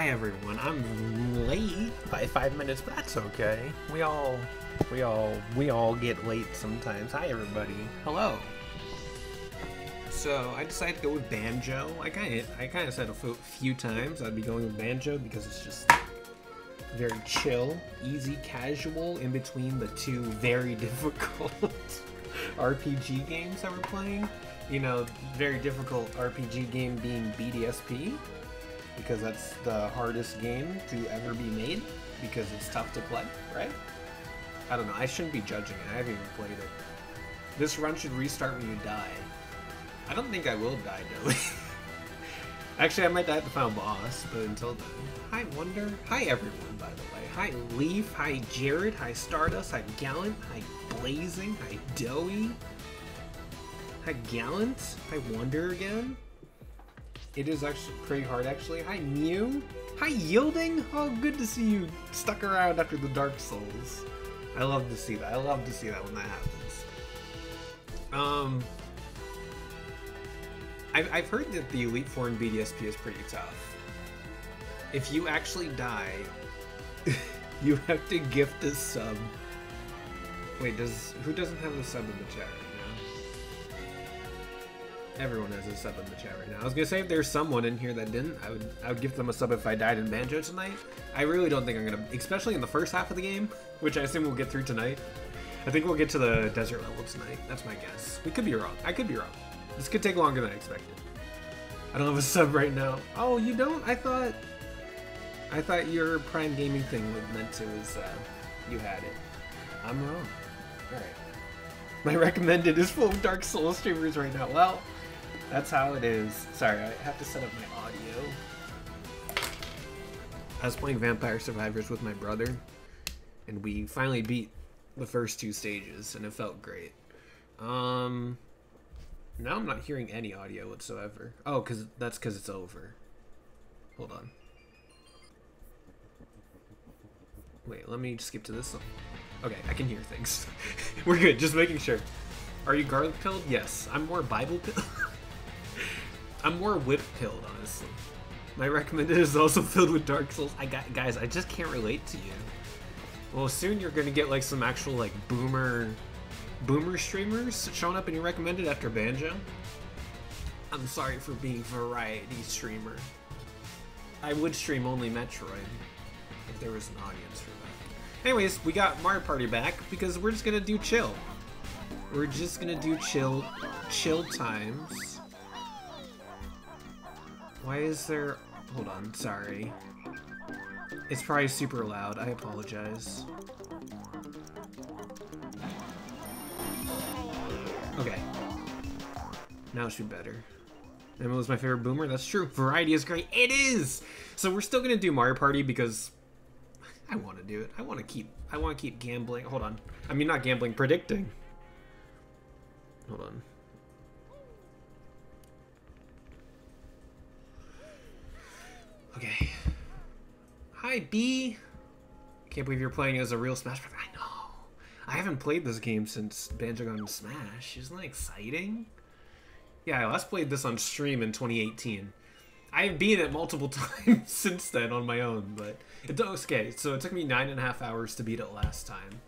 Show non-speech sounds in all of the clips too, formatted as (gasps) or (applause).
hi everyone. I'm late by five minutes, but that's okay. We all, we all, we all get late sometimes. Hi everybody. Hello. So I decided to go with banjo. I kind of, I kind of said a few times I'd be going with banjo because it's just very chill, easy, casual in between the two very (laughs) difficult RPG games that we're playing. You know, very difficult RPG game being BDSP because that's the hardest game to ever be made because it's tough to play, right? I don't know. I shouldn't be judging it. I haven't even played it. This run should restart when you die. I don't think I will die, though. (laughs) Actually, I might die at the final boss, but until then. Hi, Wonder. Hi, everyone, by the way. Hi, Leaf. Hi, Jared. Hi, Stardust. Hi, Gallant. Hi, Blazing. Hi, Doughy. Hi, Gallant. Hi, Wonder again. It is actually pretty hard, actually. Hi, Mew. Hi, Yielding. Oh, good to see you stuck around after the Dark Souls. I love to see that. I love to see that when that happens. Um, I've, I've heard that the Elite Four in BDSP is pretty tough. If you actually die, (laughs) you have to gift a sub. Wait, does who doesn't have a sub in the chat? Everyone has a sub in the chat right now. I was gonna say if there's someone in here that didn't, I would I would give them a sub if I died in Banjo tonight. I really don't think I'm gonna, especially in the first half of the game, which I assume we'll get through tonight. I think we'll get to the desert level tonight. That's my guess. We could be wrong. I could be wrong. This could take longer than I expected. I don't have a sub right now. Oh, you don't? I thought... I thought your Prime Gaming thing was meant to is uh, you had it. I'm wrong. Alright. My (laughs) recommended is full of Dark Souls streamers right now. Well, that's how it is. Sorry, I have to set up my audio. I was playing Vampire Survivors with my brother, and we finally beat the first two stages, and it felt great. Um, now I'm not hearing any audio whatsoever. Oh, cause that's because it's over. Hold on. Wait, let me skip to this song. Okay, I can hear things. (laughs) We're good, just making sure. Are you garlic pilled? Yes. I'm more Bible pilled. (laughs) I'm more whip pilled, honestly. My recommended is also (laughs) filled with Dark Souls. I got guys, I just can't relate to you. Well, soon you're gonna get like some actual like boomer boomer streamers showing up in your recommended after Banjo. I'm sorry for being variety streamer. I would stream only Metroid if there was an audience for that. Anyways, we got Mario Party back because we're just gonna do chill. We're just gonna do chill, chill times. Why is there? Hold on, sorry. It's probably super loud. I apologize. Okay. Now it should be better. Emma was my favorite boomer. That's true. Variety is great. It is. So we're still gonna do Mario Party because I want to do it. I want to keep. I want to keep gambling. Hold on. I mean, not gambling. Predicting. Hold on. Okay. Hi, B. Can't believe you're playing as a real Smash Brother. I know. I haven't played this game since Banjo Gun Smash. Isn't that exciting? Yeah, I last played this on stream in 2018. I've beat it multiple (laughs) times since then on my own, but it's okay. So it took me nine and a half hours to beat it last time.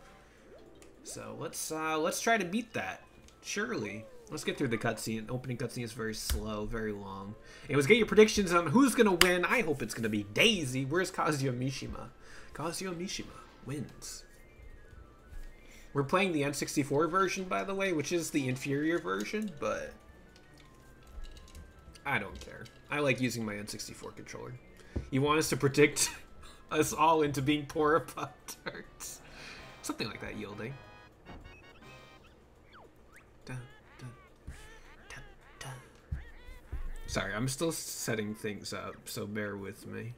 So let's uh, let's try to beat that. Surely. Let's get through the cutscene. Opening cutscene is very slow, very long. Anyways, get your predictions on who's gonna win. I hope it's gonna be Daisy. Where's Kazuya Mishima? Kazuya Mishima wins. We're playing the N64 version, by the way, which is the inferior version, but I don't care. I like using my N64 controller. You want us to predict (laughs) us all into being poor (laughs) Pop-Tarts? Something like that, yielding. Sorry, I'm still setting things up, so bear with me.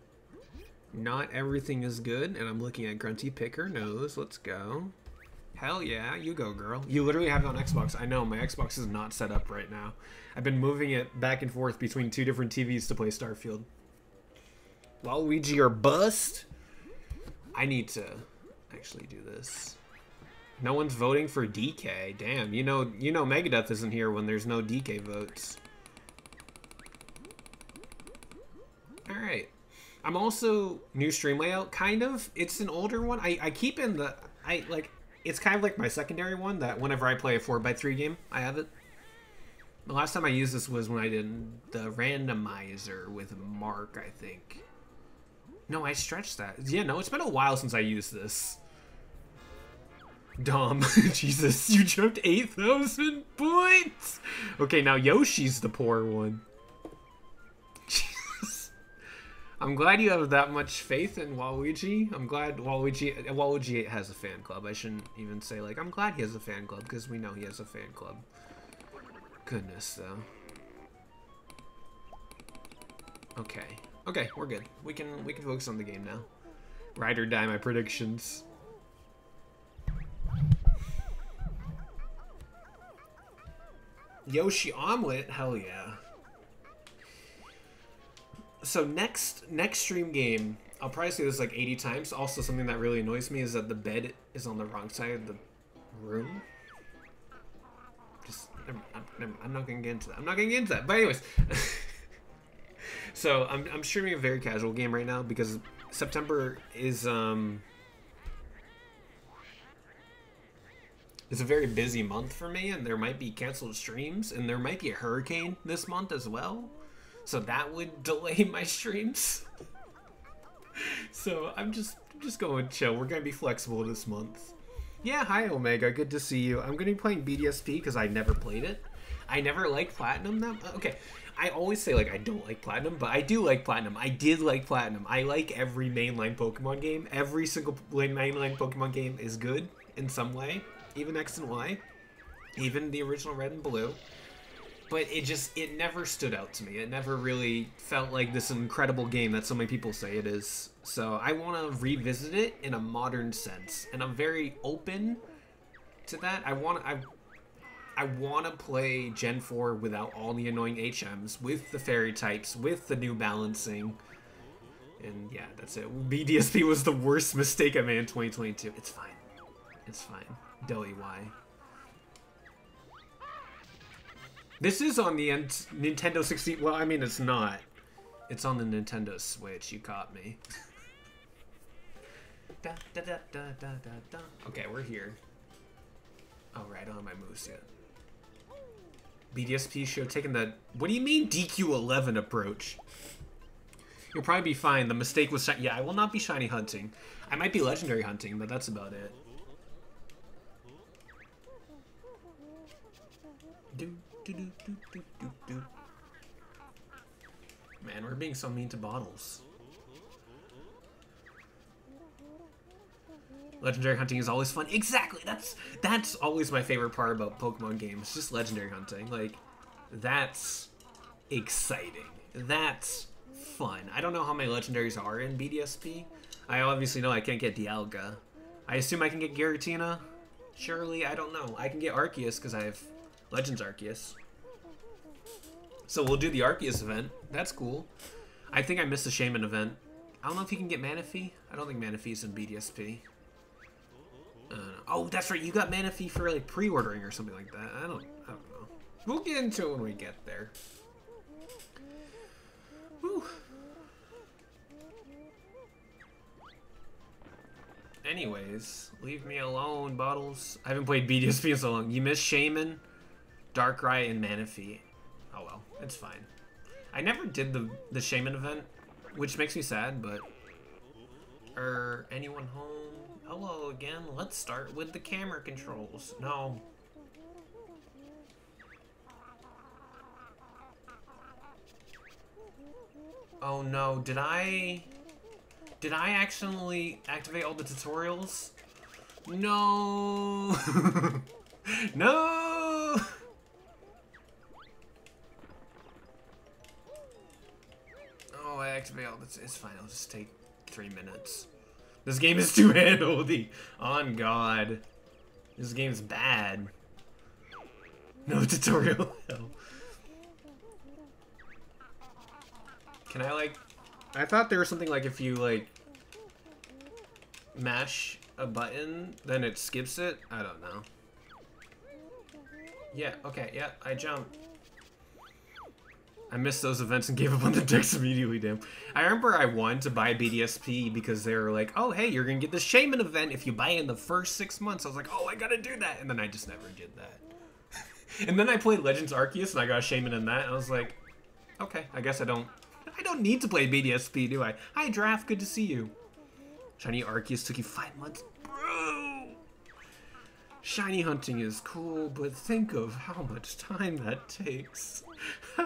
Not everything is good, and I'm looking at Grunty Picker Nose. Let's go. Hell yeah, you go, girl. You literally have it on Xbox. I know, my Xbox is not set up right now. I've been moving it back and forth between two different TVs to play Starfield. Waluigi or bust? I need to actually do this. No one's voting for DK. Damn, you know, you know Megadeth isn't here when there's no DK votes. All right. I'm also new stream layout, kind of. It's an older one. I, I keep in the I like it's kind of like my secondary one that whenever I play a four x three game, I have it. The last time I used this was when I did the randomizer with Mark, I think. No, I stretched that. Yeah, no, it's been a while since I used this. Dom, (laughs) Jesus, you jumped 8,000 points! Okay, now Yoshi's the poor one. I'm glad you have that much faith in Waluigi. I'm glad Waluigi, Waluigi has a fan club. I shouldn't even say, like, I'm glad he has a fan club, because we know he has a fan club. Goodness, though. Okay. Okay, we're good. We can we can focus on the game now. Ride or die my predictions. Yoshi omelet, hell yeah. So next next stream game, I'll probably say this like 80 times. Also, something that really annoys me is that the bed is on the wrong side of the room. Just, I'm, I'm not gonna get into that. I'm not gonna get into that. But anyways, (laughs) so I'm I'm streaming a very casual game right now because September is um it's a very busy month for me, and there might be canceled streams, and there might be a hurricane this month as well. So that would delay my streams. so I'm just just going chill. We're gonna be flexible this month. Yeah, hi Omega, good to see you. I'm gonna be playing BDSP because I never played it. I never liked Platinum that okay. I always say like I don't like Platinum, but I do like Platinum. I did like Platinum. I like every mainline Pokemon game. Every single mainline Pokemon game is good in some way even X and Y, even the original Red and Blue. But it just, it never stood out to me. It never really felt like this incredible game that so many people say it is. So I want to revisit it in a modern sense. And I'm very open to that. I want I I want to play Gen 4 without all the annoying HMs, with the fairy types, with the new balancing. And yeah, that's it. BDSP was the worst mistake I made in 2022. It's fine. It's fine. Doey Y. This is on the Nintendo 60. Well, I mean, it's not. It's on the Nintendo Switch. You caught me. (laughs) da, da, da, Okay, we're here. Oh, right, I my moves yet. BDSP show taking the... What do you mean DQ11 approach? You'll probably be fine. The mistake was... Yeah, I will not be shiny hunting. I might be legendary hunting, but that's about it. Do, do, do, do, do, do, do. Man, we're being so mean to bottles. Legendary hunting is always fun. Exactly. That's that's always my favorite part about Pokemon games. Just legendary hunting. Like that's exciting. That's fun. I don't know how many legendaries are in BDSP. I obviously know I can't get Dialga. I assume I can get Giratina. Surely, I don't know. I can get Arceus because I have Legends Arceus. So we'll do the Arceus event. That's cool. I think I missed the Shaymin event. I don't know if you can get Manaphy. I don't think Manaphy's in BDSP. Uh, oh, that's right. You got Manaphy for like pre-ordering or something like that. I don't. I don't know. We'll get into it when we get there. Whew. Anyways, leave me alone, Bottles. I haven't played BDSP in so long. You missed Shaymin? Darkrai and Manaphy. Oh well, it's fine. I never did the the Shaymin event, which makes me sad, but... Er, anyone home? Hello again. Let's start with the camera controls. No. Oh no, did I... Did I accidentally activate all the tutorials? No! (laughs) no! Activate this. It's fine. I'll just take three minutes. This game is (laughs) too handholdy. On God. This game's bad. No (laughs) tutorial. Can I, like... I thought there was something like if you, like, mash a button, then it skips it? I don't know. Yeah, okay, yeah, I jump. I missed those events and gave up on the dex immediately, damn. I remember I wanted to buy BDSP because they were like, oh, hey, you're going to get the Shaymin event if you buy in the first six months. I was like, oh, I got to do that. And then I just never did that. (laughs) and then I played Legends Arceus and I got a Shaymin in that. And I was like, okay, I guess I don't... I don't need to play BDSP, do I? Hi, Draft. Good to see you. Shiny Arceus took you five months? Bro! Shiny hunting is cool, but think of how much time that takes. (laughs)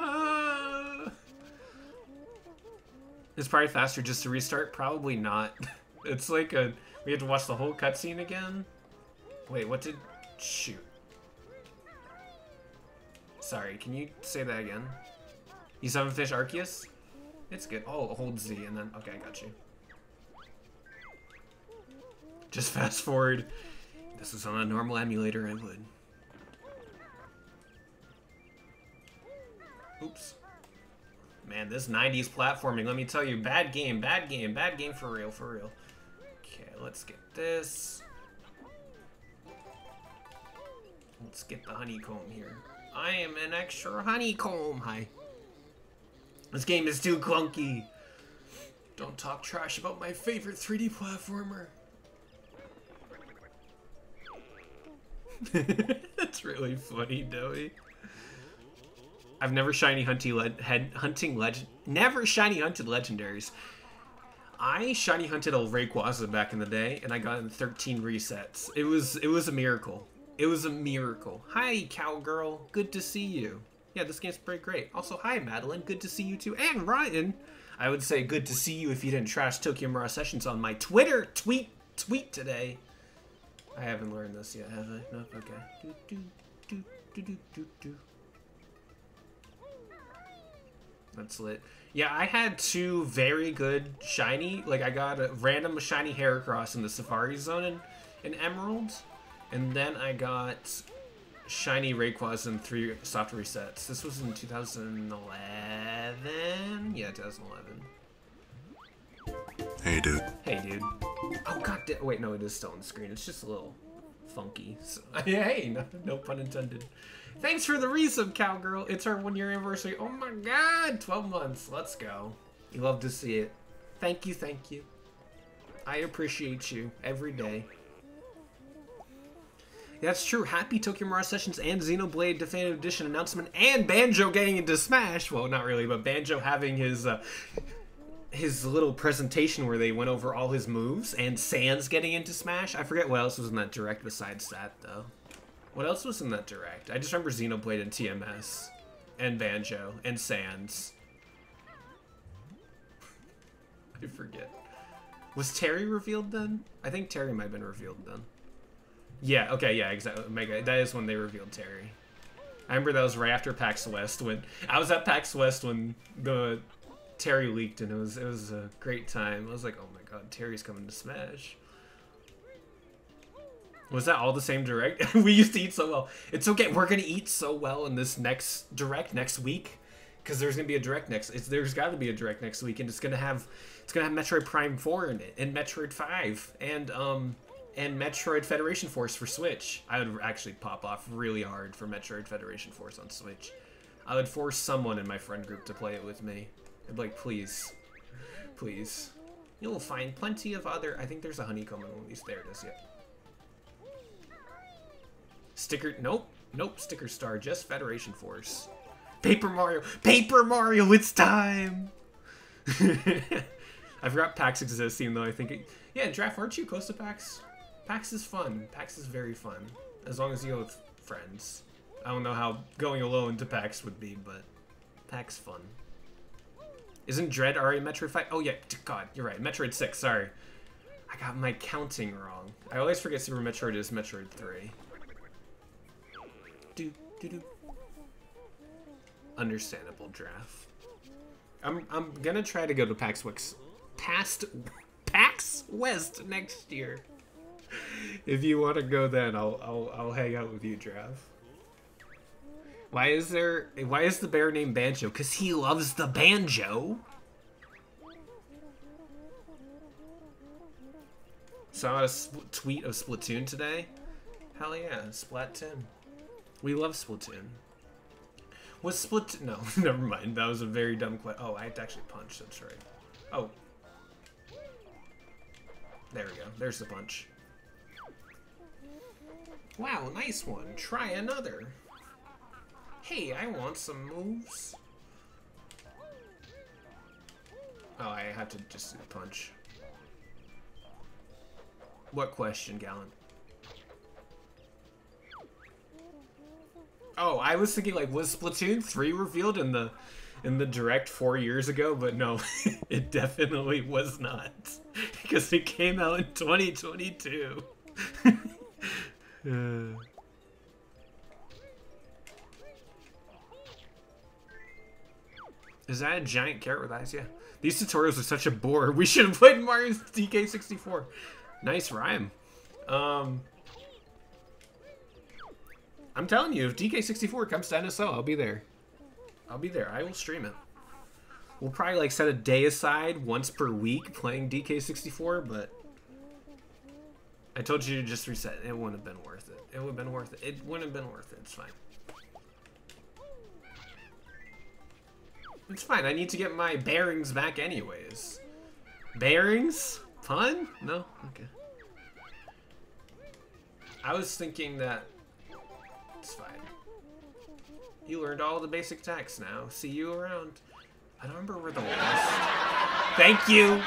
it's probably faster just to restart. Probably not. (laughs) It's like a... We have to watch the whole cutscene again? Wait, what did... Shoot. Sorry, can you say that again? You summon fish Arceus? It's good. Oh, hold Z and then... Okay, I got you. Just (laughs) fast forward. This was on a normal emulator, I would. Oops. Man, this 90s platforming, let me tell you, bad game, bad game, bad game for real, for real. Okay, let's get this. Let's get the honeycomb here. I am an extra honeycomb. Hi. This game is too clunky. Don't talk trash about my favorite 3D platformer. (laughs) That's really funny, Doey. I've never shiny hunting le head hunting legend never shiny hunted legendaries. I shiny hunted a Rayquaza back in the day, and I got in 13 resets. It was it was a miracle. It was a miracle. Hi, cowgirl. Good to see you. Yeah, this game's pretty great. Also, hi, Madeline. Good to see you too. And Ryan. I would say good to see you if you didn't trash Tokyo Mirage Sessions on my Twitter tweet tweet today. I haven't learned this yet, have I? No? Okay. Do, do, do, do, do, do, do. That's lit. Yeah, I had two very good shiny. Like, I got a random shiny Heracross in the Safari Zone in, in Emerald. And then I got shiny Rayquaza in three soft resets. This was in 2011? Yeah, 2011. Hey, dude. Hey, dude. Oh, god damn. Wait, no, it is still on the screen. It's just a little funky. So, (laughs) hey, no, no pun intended. Thanks for the resub, cowgirl. It's our one year anniversary. Oh my god, 12 months. Let's go. You love to see it. Thank you, thank you. I appreciate you every day. That's true. Happy Tokyo Mirage Sessions and Xenoblade Definitive Edition announcement and Banjo getting into Smash. Well, not really, but Banjo having his uh, his little presentation where they went over all his moves and Sans getting into Smash. I forget what else was in that direct besides that though. What else was in that direct? I just remember Xenoblade and TMS and Banjo and Sans. (laughs) I forget. Was Terry revealed then? I think Terry might have been revealed then. Yeah, okay, yeah, exactly. That is when they revealed Terry. I remember that was right after PAX West when I was at PAX West when the Terry leaked, and it was it was a great time. I was like, oh my god, Terry's coming to Smash. Was that all the same direct? (laughs) we used to eat so well. It's okay. We're gonna eat so well in this next direct next week, because there's gonna be a direct next. It's there's got to be a direct next week, and it's gonna have it's gonna have Metroid Prime Four in it, and Metroid Five, and um and Metroid Federation Force for Switch. I would actually pop off really hard for Metroid Federation Force on Switch. I would force someone in my friend group to play it with me. I'd be like, please, please. You'll find plenty of other. I think there's a honeycomb in one of these. There it is. Yep. Sticker. Nope. Nope. Sticker star. Just Federation Force. Paper Mario. Paper Mario. It's time. (laughs) I forgot PAX existing though. I think. It, yeah, draft. Aren't you close to PAX? PAX is fun. PAX is very fun. As long as you go with friends. I don't know how going alone to PAX would be, but PAX fun. Isn't Dread already Metroid 5? Oh yeah, god, you're right. Metroid 6, sorry. I got my counting wrong. I always forget Super Metroid is Metroid 3. Do, do, do. Understandable draft. I'm, I'm gonna try to go to PAX West, past PAX West next year. if you want to go then, I'll, I'll, I'll hang out with you, draft. Why is there? Why is the bear named Banjo? Cause he loves the banjo. Saw a tweet of Splatoon today. Hell yeah, Splat 10. We love Splatoon. Was split? No, (laughs) never mind. That was a very dumb question. Oh, I had to actually punch. That's right. Oh. There we go. There's the punch. Wow, nice one. Try another. Hey, I want some moves. Oh, I have to just punch. What question, Gallant? Oh, I was thinking like was Splatoon 3 revealed in the in the direct 4 years ago, but no, (laughs) it definitely was not (laughs) because it came out in 2022. uh. (laughs) Is that a giant carrot with eyes? Yeah. These tutorials are such a bore. We should have played Mario DK64. Nice rhyme. Um, I'm telling you, if DK64 comes to NSO, I'll be there. I'll be there. I will stream it. We'll probably like set a day aside once per week playing DK64, but I told you to just reset. It wouldn't have been worth it. It would have been worth it. It wouldn't have been worth it. It's fine. It's fine. I need to get my bearings back anyways. Bearings? Fun? No? Okay. I was thinking that... It's fine. You learned all the basic attacks now. See you around. I don't remember where the last... Thank you!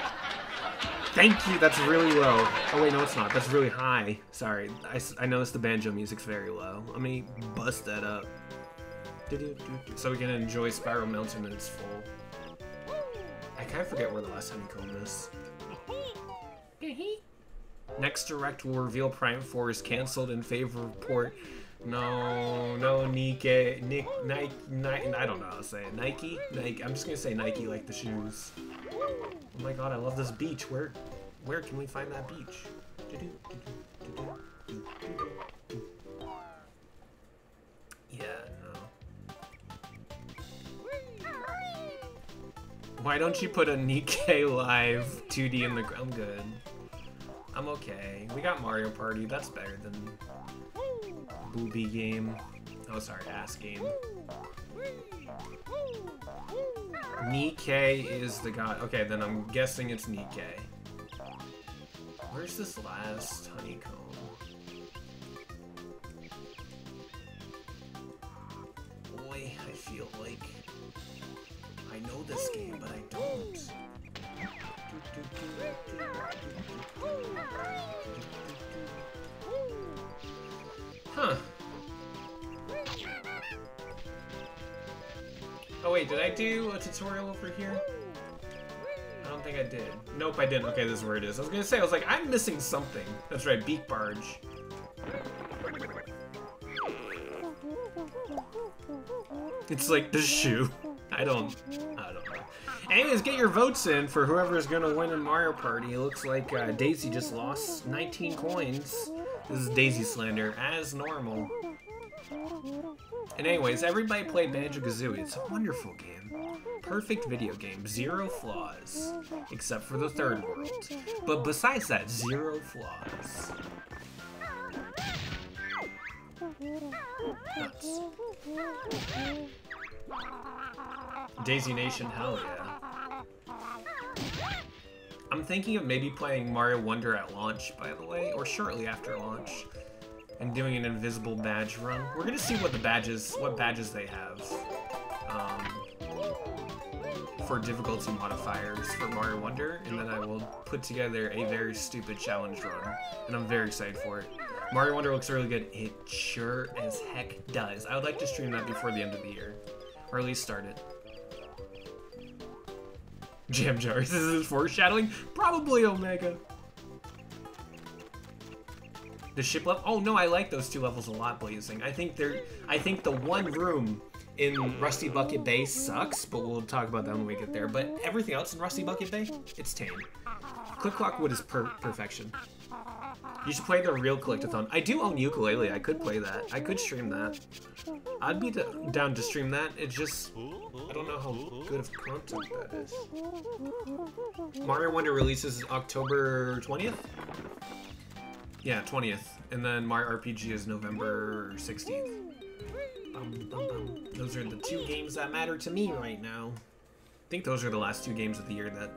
Thank you! That's really low. Oh wait, no it's not. That's really high. Sorry. I, I noticed the banjo music's very low. Let me bust that up. So we can enjoy Spiral Mountain in its full. I kind of forget where the last honeycomb is. Next Direct will reveal Prime 4 is cancelled in favor of port. No, no, Nike, Nick, Nike, Nike, I don't know how to say it. Nike? Nike, I'm just gonna say Nike like the shoes. Oh my god, I love this beach. Where, where can we find that beach? Yeah, Why don't you put a Nikkei (laughs) Live 2D in the... I'm good. I'm okay. We got Mario Party. That's better than Booby Game. Oh, sorry, Ass Game. Nikkei is the god. Okay, then I'm guessing it's Nikkei. Where's this last honeycomb? Boy, I feel like I know this game, but I don't. Huh. Oh wait, did I do a tutorial over here? I don't think I did. Nope, I didn't. Okay, this is where it is. I was gonna say, I was like, I'm missing something. That's right, Beak Barge. It's like the shoe. I don't, I don't. Anyways, get your votes in for whoever is gonna win in Mario Party. It looks like uh, Daisy just lost 19 coins. This is Daisy slander, as normal. And anyways, everybody play Banjo-Kazooie. It's a wonderful game. Perfect video game. Zero flaws. Except for the third world. But besides that, zero flaws. Nuts. Daisy Nation, hell yeah. I'm thinking of maybe playing Mario Wonder at launch, by the way, or shortly after launch, and doing an invisible badge run. We're gonna see what the badges, what badges they have um, for difficulty modifiers for Mario Wonder, and then I will put together a very stupid challenge run, and I'm very excited for it. Mario Wonder looks really good. It sure as heck does. I would like to stream that before the end of the year, or at least start it. Jam jars. (laughs) This is foreshadowing? Probably Omega. The ship level? Oh no, I like those two levels a lot, Blazing. I think they're. I think the one room in Rusty Bucket Bay sucks, but we'll talk about that when we get there. But everything else in Rusty Bucket Bay, it's tame. Click Clock Wood is per perfection. You should play the real Collectathon. I do own Yooka-Laylee. I could play that. I could stream that. I'd be down to stream that. It's just... I don't know how good of content that is. Mario Wonder releases October 20th? Yeah, 20th. And then Mario RPG is November 16th. Bum, bum, bum. Those are the two games that matter to me right now. I think those are the last two games of the year that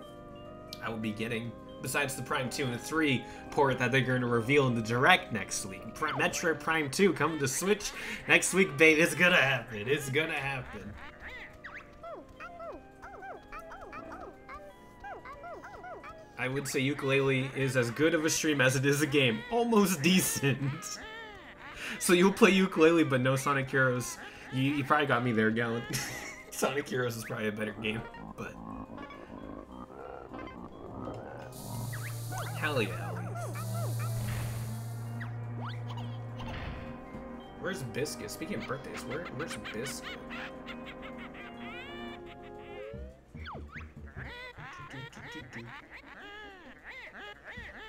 I will be getting. Besides the Prime 2 and 3 port that they're going to reveal in the Direct next week. Pri Metroid Prime 2 coming to Switch next week, babe. It's gonna happen. It's gonna happen. I would say Yooka-Laylee is as good of a stream as it is a game. Almost decent. so you'll play Yooka-Laylee, but no Sonic Heroes. You, you probably got me there, Gallant. (laughs) Sonic Heroes is probably a better game, but... Hell yeah. Where's Biscuit? Speaking of birthdays, where, where's Biscuit?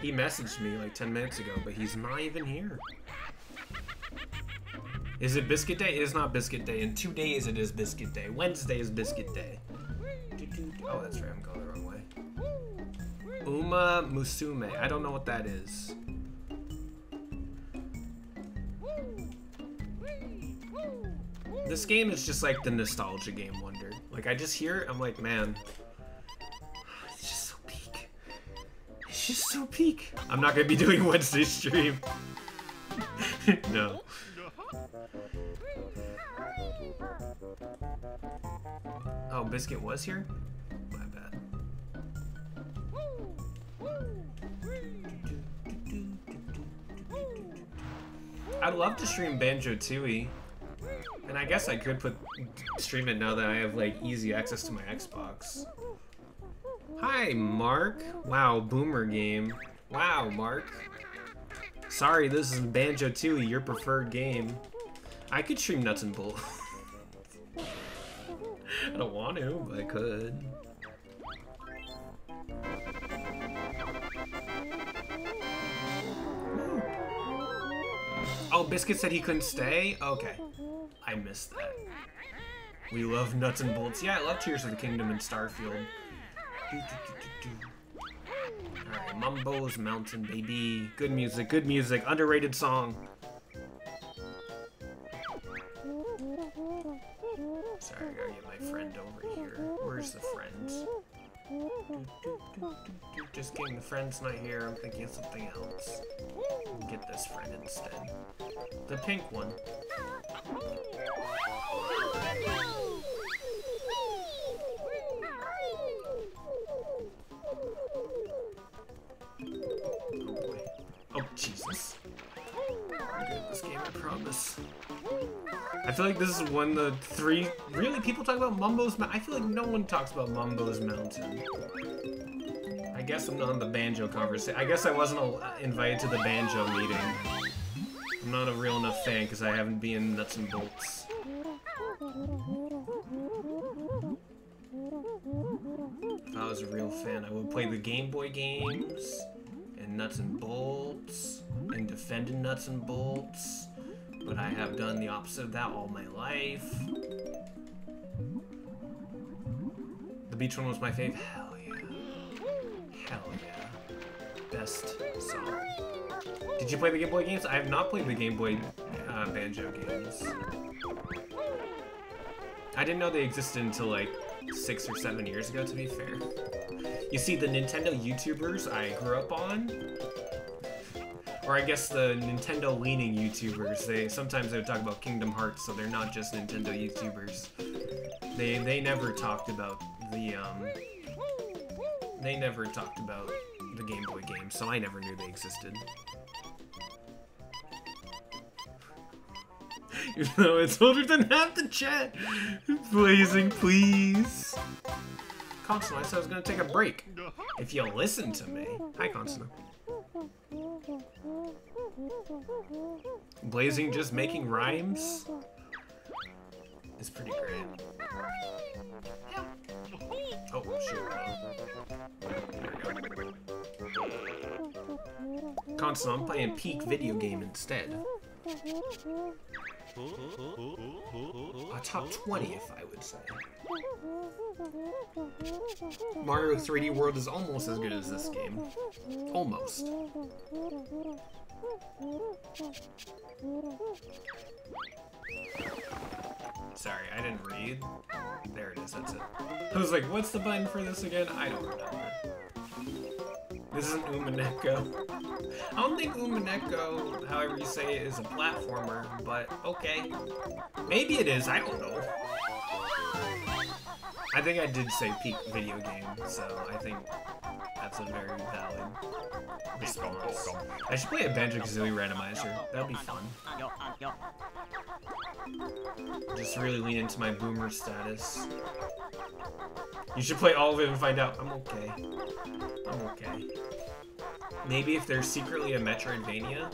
He messaged me like 10 minutes ago, but he's not even here. Is it Biscuit Day? It is not Biscuit Day. In two days it is Biscuit Day. Wednesday is Biscuit Day. Oh, that's right. I'm going. Uma Musume. I don't know what that is. This game is just like the nostalgia game Wonder. Like, I just hear it, I'm like, man, (sighs) it's just so peak. It's just so peak. I'm not gonna be (laughs) doing Wednesday stream. (laughs) no. Oh, Biscuit was here? I'd love to stream Banjo-Tooie. And I guess I could put stream it now that I have like easy access to my Xbox. Hi, Mark. Wow, boomer game. Wow, Mark. Sorry, this is Banjo-Tooie, your preferred game. I could stream Nuts and Bolts. (laughs) I don't want to, but I could. Oh, Biscuit said he couldn't stay? Okay. I missed that. We love nuts and bolts. Yeah, I love Tears of the Kingdom and Starfield. Alright, Mumbo's Mountain, baby. Good music, good music. Underrated song. Sorry, I get my friend over here. Where's the friend? Just kidding, the friend's not here. I'm thinking of something else. Get this friend instead. The pink one. Oh, oh Jesus. I'm this game, I promise. I feel like this is one of the three... Really, people talk about Mumbo's Mountain? I feel like no one talks about Mumbo's Mountain. I guess I'm not on the Banjo conversation. I guess I wasn't uh, invited to the Banjo meeting. I'm not a real enough fan because I haven't been nuts and bolts. If I was a real fan, I would play the Game Boy games, and Nuts and Bolts, and defending Nuts and Bolts, but I have done the opposite of that all my life. The beach one was my fave. Hell yeah. Hell yeah. Best song. Did you play the Game Boy games? I have not played the Game Boy uh, Banjo games. I didn't know they existed until like six or seven years ago, to be fair. You see, the Nintendo YouTubers I grew up on, or I guess the Nintendo-leaning YouTubers, they sometimes they would talk about Kingdom Hearts, so they're not just Nintendo YouTubers. They they never talked about the um. They never talked about the Game Boy games, so I never knew they existed. (laughs) Even though it's older than half the chat. Blazing, please. Consonant, I said I was gonna take a break. If you'll listen to me. Hi, Consonant. Blazing just making rhymes is pretty great. Oh, shoot. Consonant, I'm playing Peak video game instead. A top 20th, I would say. Mario 3D World is almost as good as this game. Almost. Sorry, I didn't read. There it is, that's it. I was like, what's the button for this again? I don't remember. This isn't Umineko. I don't think Umineko, however you say it, is a platformer, but okay. Maybe it is, I don't know. I think I did say peak video game, so I think that's a very valid response. I should play a Banjo-Kazooie randomizer. That'd be fun. Just really lean into my boomer status. You should play all of it and find out. I'm okay. I'm okay. Maybe if there's secretly a Metroidvania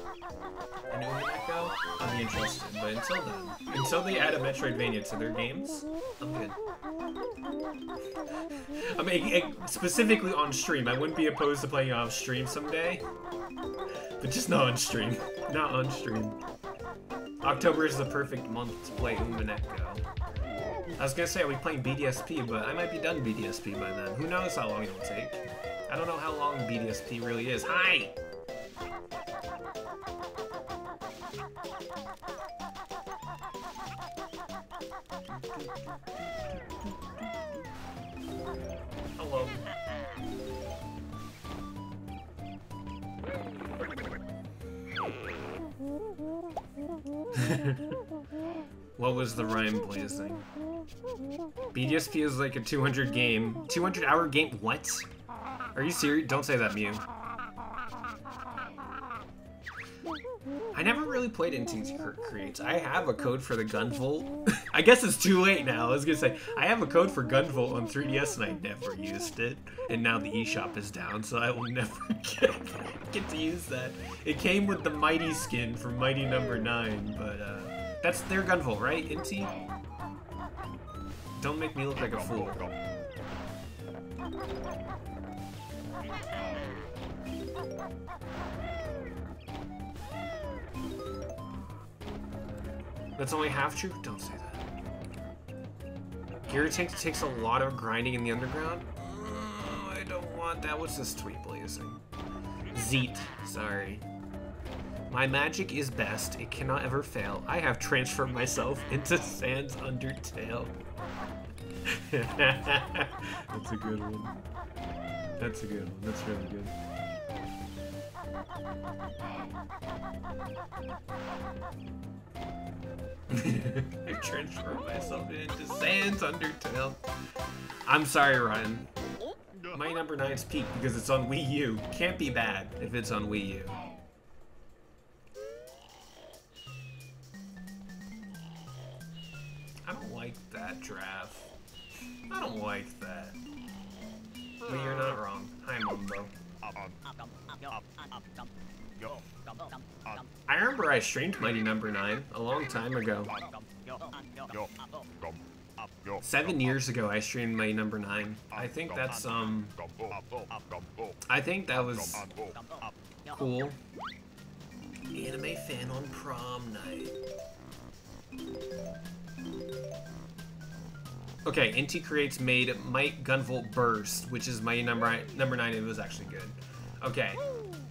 in Umineko, I'll be interested. But until then, until they add a Metroidvania to their games, I'm good. I mean, specifically on stream. I wouldn't be opposed to playing off stream someday, but just not on stream. (laughs) Not on stream. October is the perfect month to play Umineko. I was gonna say, are we playing BDSP, but I might be done BDSP by then. Who knows how long it'll take. I don't know how long BDSP really is. Hi! Hello. (laughs) what was the rhyme blazing? BDSP is like a 200 game, 200 hour game. What? Are you serious? Don't say that, Mew. I never really played Inti Creates. I have a code for the Gunvolt. (laughs) I guess it's too late now. I was gonna say, I have a code for Gunvolt on 3DS and I never used it. And now the eShop is down, so I will (laughs) never get, get to use that. It came with the Mighty skin from Mighty Number 9, but uh, that's their Gunvolt, right, Inti? Don't make me look like a fool. That's only half true? Don't say that. Gear Tank takes a lot of grinding in the underground? Oh, I don't want that. What's this tweet blazing? Zeet. Sorry. My magic is best. It cannot ever fail. I have transformed myself (laughs) into Sans Undertale. (laughs) That's a good one. That's a good one. That's really good. (laughs) I transformed myself into Sans Undertale. I'm sorry, Ryan. My number 9's peak because it's on Wii U. Can't be bad if it's on Wii U. that draft. I don't like that. But you're not wrong. Hi, Mumbo. I remember I streamed Mighty Number no. 9 a long time ago. Seven years ago I streamed Mighty Number no. 9. I think that's, um... I think that was cool. Anime fan on prom night. Okay, Inti Creates made Might Gunvolt Burst, which is Mighty number, number 9. It was actually good. Okay.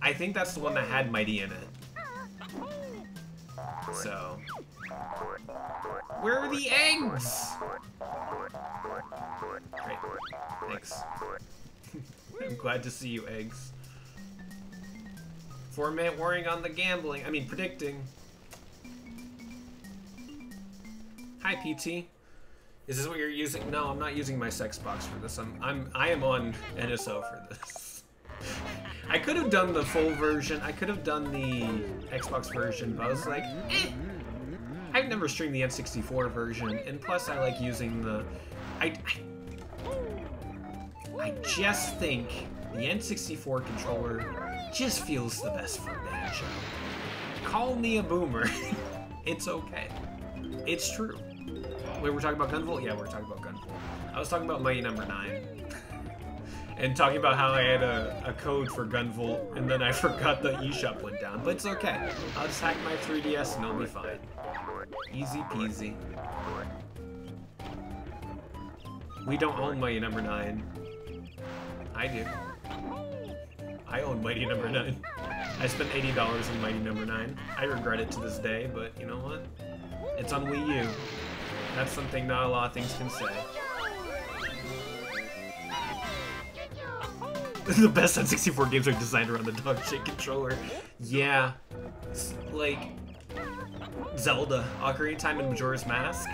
I think that's the one that had Mighty in it. So. Where are the eggs? Great. Thanks. (laughs) I'm glad to see you, eggs. Four minute warning on the gambling. I mean, predicting. Hi, PT. Is this what you're using? No, I'm not using my sex box for this. I'm I'm I am on NSO for this. (laughs) I could have done the full version. I could have done the Xbox version, but I was like, eh. I've never streamed the N64 version, and plus I like using the... I, I, I just think the N64 controller just feels the best for Banjo. Call me a boomer. (laughs) it's okay. It's true. Wait, we're talking about Gunvolt? Yeah, we're talking about Gunvolt. I was talking about Mighty Number 9 (laughs) and talking about how I had a, a code for Gunvolt, and then I (laughs) forgot the eShop went down. But it's okay. I'll just hack my 3DS and I'll be fine. Easy peasy. We don't own Mighty Number 9. I do. I own Mighty Number 9. I spent $80 on Mighty Number 9. I regret it to this day, but you know what? It's on Wii U. That's something not a lot of things can say. (laughs) the best N64 games are designed around the dog shake controller. Yeah. It's like Zelda, Ocarina of Time, and Majora's Mask.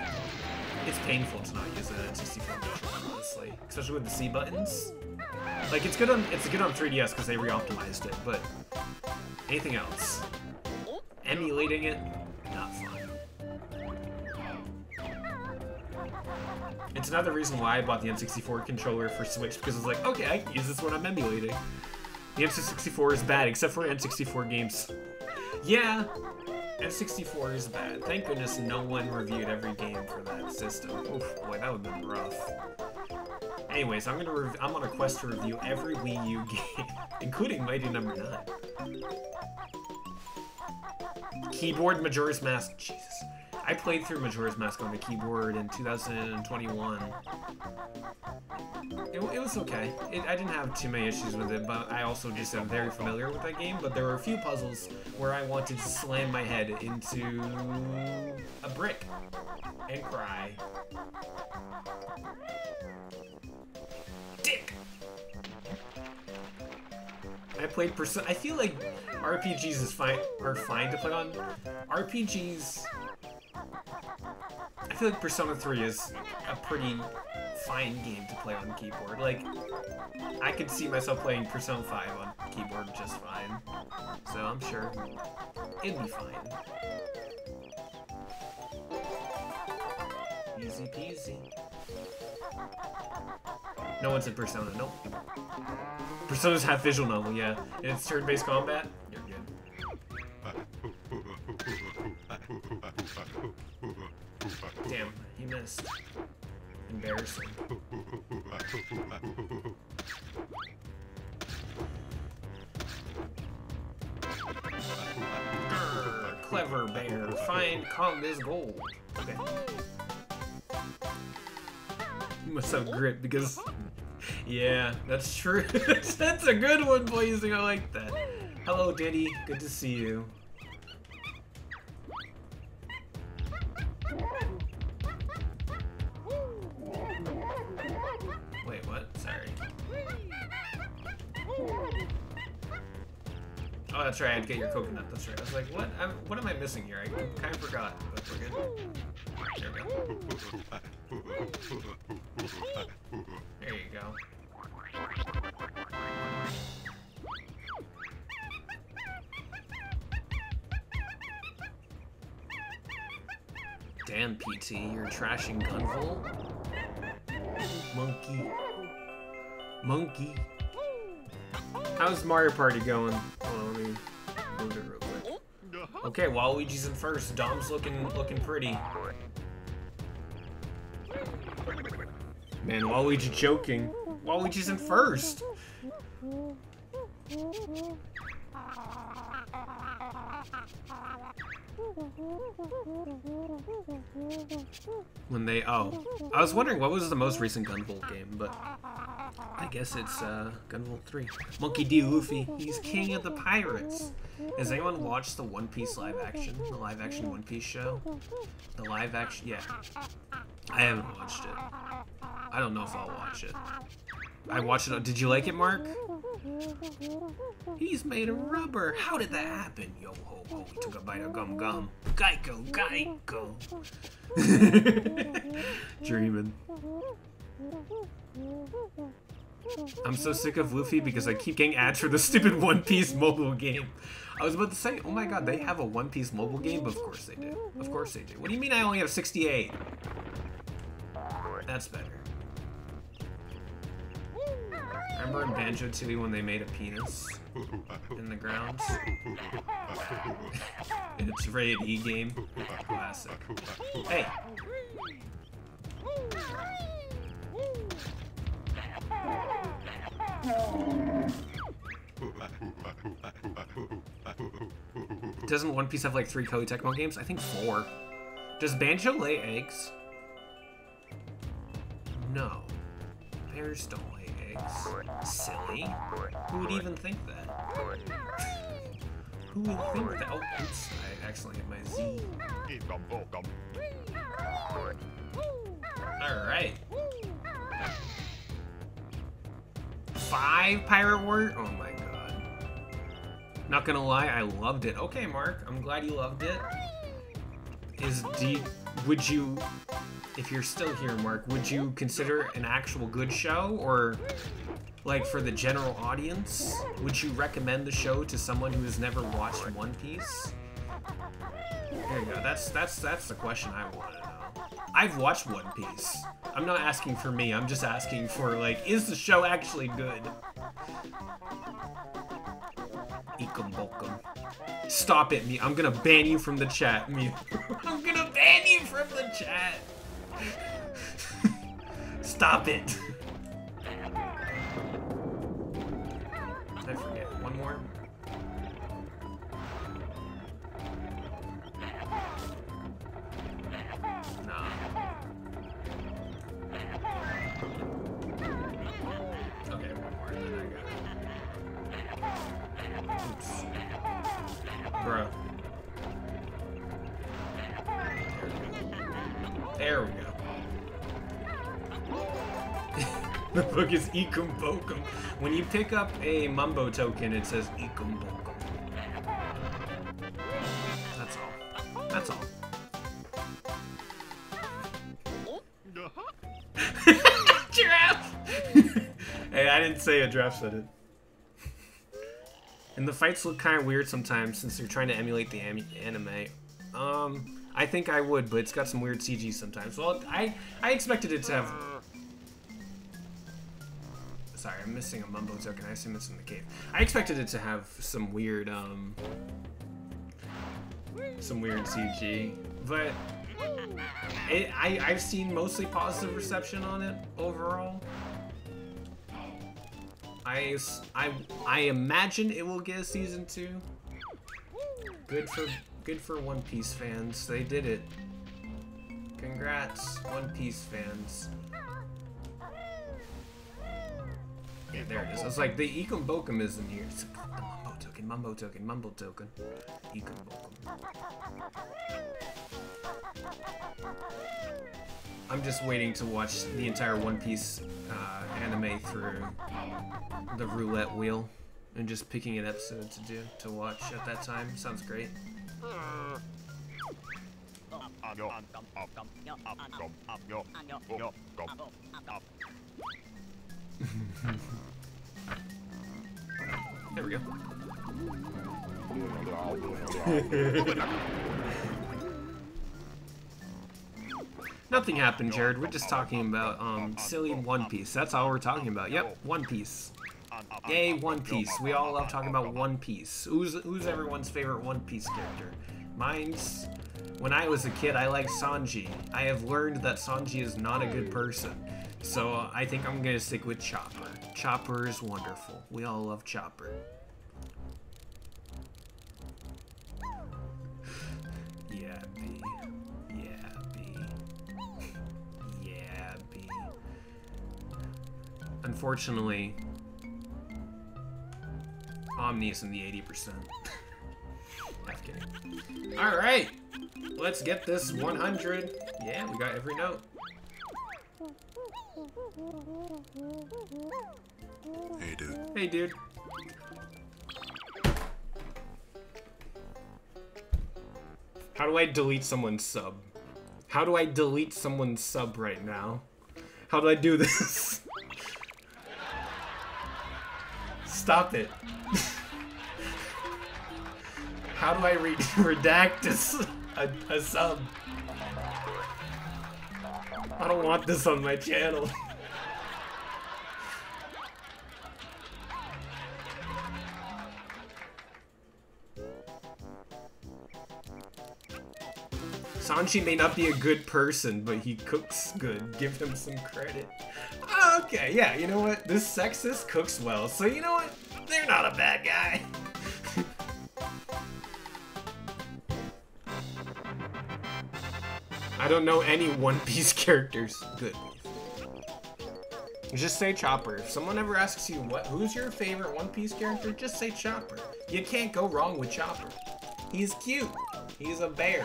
It's painful to not use an N64 controller, honestly. Especially with the C buttons. Like it's good on it's good on 3DS because they re-optimized it, but anything else. Emulating it, not fun. It's another reason why I bought the N64 controller for Switch, because it's like, okay, I can use this when I'm emulating. The N64 is bad, except for N64 games. Yeah, N64 is bad. Thank goodness no one reviewed every game for that system. Oof, boy, that would have been rough. Anyways, I'm gonna I'm on a quest to review every Wii U (laughs) game, including Mighty Number no. 9. Keyboard Majora's Mask. Jesus. I played through Majora's Mask on the keyboard in 2021. It, it was okay. It, I didn't have too many issues with it, but I also just am very familiar with that game. But there were a few puzzles where I wanted to slam my head into a brick and cry. I played Persona. I feel like RPGs is fine are fine to play on. RPGs I feel like Persona 3 is a pretty fine game to play on keyboard. Like, I could see myself playing Persona 5 on keyboard just fine. So I'm sure it'd be fine. Easy peasy. No one said Persona, nope. Persona's half visual novel, yeah. And it's turn-based combat, you're good. Damn, he missed. Embarrassing. Grr, clever bear, find Conga's gold. Okay. Must grit because... Yeah, that's true. (laughs) that's a good one, boys. I like that. Hello, Diddy. Good to see you. Wait, what? Sorry. Oh, that's right. I had to get your coconut. That's right. I was like, what? I'm, what am I missing here? I kind of forgot, but we're good. There we go. (laughs) (laughs) There you go. Damn, PT, you're trashing Gunvolt? Monkey. Monkey. How's Mario Party going? On, let me move it real quick. Okay, Waluigi's in first. Dom's looking looking pretty. Man, Waluigi joking. Waluigi's in first. When they oh, I was wondering what was the most recent Gunvolt game, but I guess it's uh, Gunvolt 3. Monkey D. Luffy, he's king of the pirates. Has anyone watched the One Piece live action? The live action One Piece show? The live action, yeah. I haven't watched it. I don't know if I'll watch it. I watched it. Did you like it, Mark? He's made of rubber. How did that happen? Yo ho ho, he took a bite of gum gum. Geico, Geico. (laughs) Dreaming. I'm so sick of Luffy because I keep getting ads for the stupid One Piece mobile game. I was about to say, oh my god, they have a One Piece mobile game? But of course they do. Of course they do. What do you mean I only have 68? That's better. Remember in Banjo-Tooie when they made a penis in the ground? (laughs) it's rated E game. Classic. Hey! Doesn't One Piece have like three Koei Tecmo games? I think four. Does Banjo lay eggs? No. Bears don't lay eggs. Silly. Who would even think that? Who would think that? Oh, oops. I accidentally hit my Z. right. Five Pirate War? Oh my god. Not gonna lie, I loved it. Okay, Mark, I'm glad you loved it. Is D would you if you're still here, Mark, would you consider an actual good show or like for the general audience? Would you recommend the show to someone who has never watched One Piece? There you go. That's that's that's the question I want to know. I've watched One Piece. I'm not asking for me. I'm just asking for like, is the show actually good? Ikum bokum. Stop it, me. I'm gonna ban you from the chat, me. (laughs) I'm gonna ban you from the chat. (laughs) Stop it. (laughs) I forget. Bro. There we go. (laughs) the book is Ikum Bokum. When you pick up a Mumbo token, it says Ikum Bokum. That's all. That's all. (laughs) giraffe! (laughs) hey, I didn't say a giraffe said it. And the fights look kind of weird sometimes since they're trying to emulate the anime. Um, I think I would, but it's got some weird CG sometimes. Well, I I expected it to have. Sorry, I'm missing a mumbo token. I assume it's in the cave. I expected it to have some weird um, some weird CG, but it, I I've seen mostly positive reception on it overall. I, I, I imagine it will get a season two. Good for good for One Piece fans. They did it. Congrats, One Piece fans. Yeah, there it is. It's like the Ikum Bokum is in here. It's the Mumbo token, Mumbo token, Mumbo token. I'm just waiting to watch the entire One Piece uh, anime through the roulette wheel and just picking an episode to do to watch at that time. Sounds great. (laughs) there we go. (laughs) Nothing happened, Jared. We're just talking about um, silly One Piece. That's all we're talking about. Yep, One Piece. Yay, One Piece. We all love talking about One Piece. Who's who's everyone's favorite One Piece character? Mine's when I was a kid, I liked Sanji. I have learned that Sanji is not a good person. So I think I'm gonna stick with Chopper. Chopper is wonderful. We all love Chopper. Unfortunately, Omni's in the 80%. Half (laughs) kidding. Alright! Let's get this 100. Yeah, we got every note. Hey, dude. Hey, dude. How do I delete someone's sub? How do I delete someone's sub right now? How do I do this? (laughs) Stop it. How do I re (laughs) redact this, a, a sub? I don't want this on my channel. (laughs) Sanji may not be a good person, but he cooks good. Give him some credit. Okay, yeah, you know what? This sexist cooks well, so you know what? They're not a bad guy. (laughs) I don't know any One Piece characters. Good. Just say Chopper. If someone ever asks you what who's your favorite One Piece character, just say Chopper. You can't go wrong with Chopper. He's cute. He's a bear.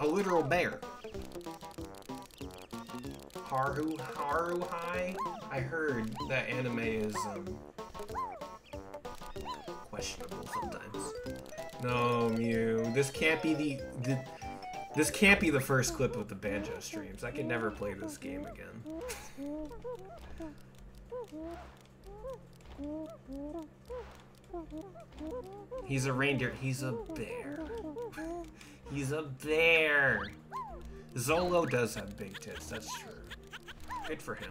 A literal bear. Haru Haru High? I heard that anime is um, questionable sometimes. No, Mew. This can't be the, the this can't be the first clip of the banjo streams. I can never play this game again. He's a reindeer. He's a bear. He's a bear. Zolo does have big tits, that's true. Good for him.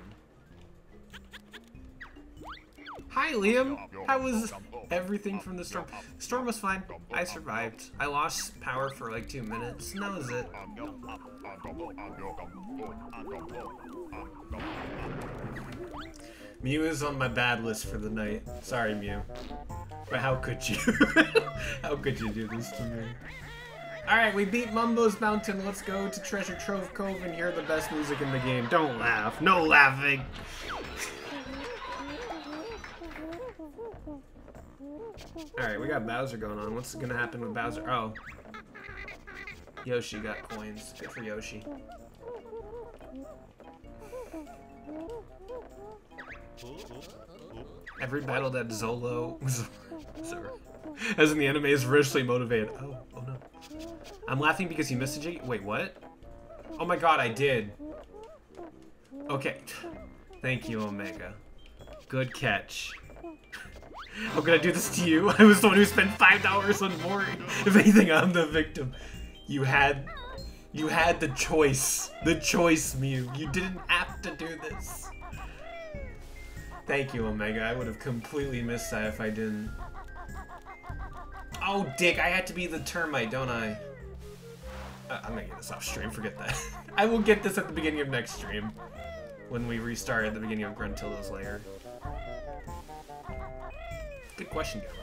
Hi, Liam. How was everything from the storm? The storm was fine. I survived. I lost power for like two minutes, and that was it. Mew is on my bad list for the night. Sorry, Mew. But how could you? (laughs) how could you do this to me? Alright, we beat Mumbo's Mountain. Let's go to Treasure Trove Cove and hear the best music in the game. Don't laugh. No laughing. Alright, we got Bowser going on. What's gonna happen with Bowser? Oh. Yoshi got coins. Good for Yoshi. Every battle that Zolo (laughs) sorry, (laughs) as in the anime is racially motivated. Oh, oh no. I'm laughing because you missed a jig. Wait, what? Oh my god, I did. Okay. (laughs) Thank you, Omega. Good catch. (laughs) How could gonna do this to you. I was the one who spent five dollars on Mori. If anything, I'm the victim. You had, you had the choice. The choice, Mew. You didn't have to do this. Thank you, Omega. I would have completely missed that if I didn't. Oh, dick. I had to be the termite, don't I? Uh, I'm gonna get this off stream. Forget that. (laughs) I will get this at the beginning of next stream. When we restart at the beginning of Gruntilda's lair. Good question, (laughs)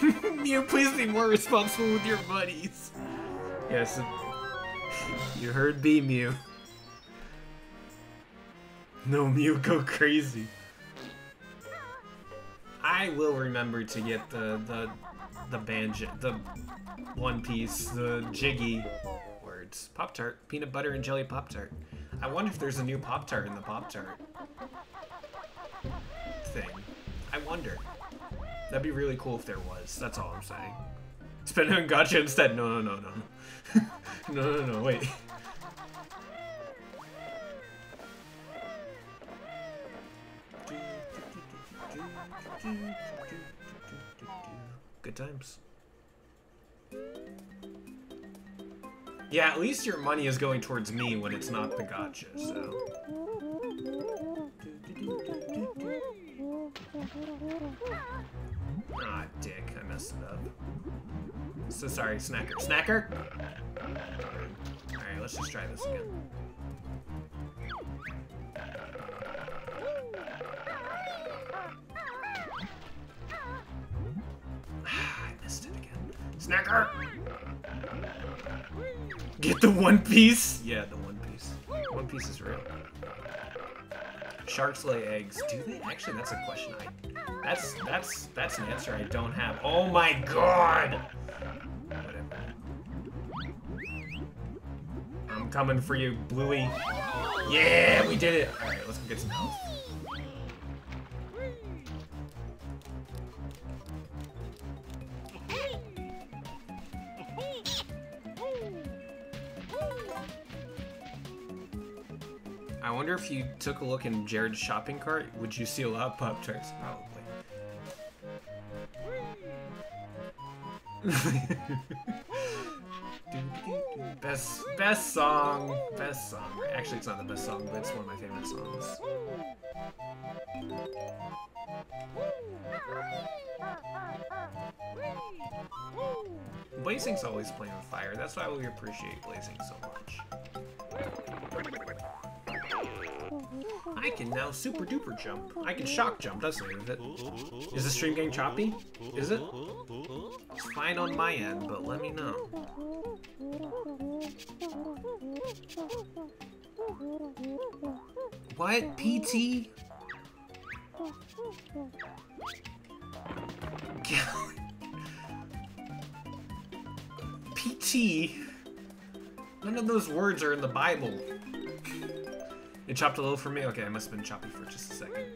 (laughs) Mew, please be more responsible with your buddies. Yes, you heard B, Mew. No, Mew, go crazy. I will remember to get the the the banjo, the One Piece, the Jiggy words. Pop Tart, peanut butter and jelly Pop Tart. I wonder if there's a new Pop Tart in the Pop Tart thing. I wonder. That'd be really cool if there was. That's all I'm saying. Spend it on gacha instead. No, no, no, (laughs) no. no, no, no, wait. Good times. Yeah, at least your money is going towards me when it's not the gotcha, so... Ah, dick, I messed it up. So sorry, Snacker. Snacker? Alright, let's just try this again. I missed it again. Snacker! Get the One Piece? Yeah, the One Piece. One Piece is real. Sharks lay eggs. Do they? Actually, that's a question I... That's, that's, that's an answer I don't have. Oh my god! I'm coming for you, Bluey. Yeah, we did it! Alright, let's go get some health. I wonder if you took a look in Jared's shopping cart, would you see a lot of Pop Tarts? Probably. (laughs) best best song. Best song. Actually, it's not the best song, but it's one of my favorite songs. Blazing's always playing with fire. That's why we appreciate Blazing so much. I can now super duper jump. I can shock jump, of it. Is the stream getting choppy? Is it? It's fine on my end, but let me know. What? PT? (laughs) PT? None of those words are in the Bible. It chopped a little for me? Okay, I must have been choppy for just a second.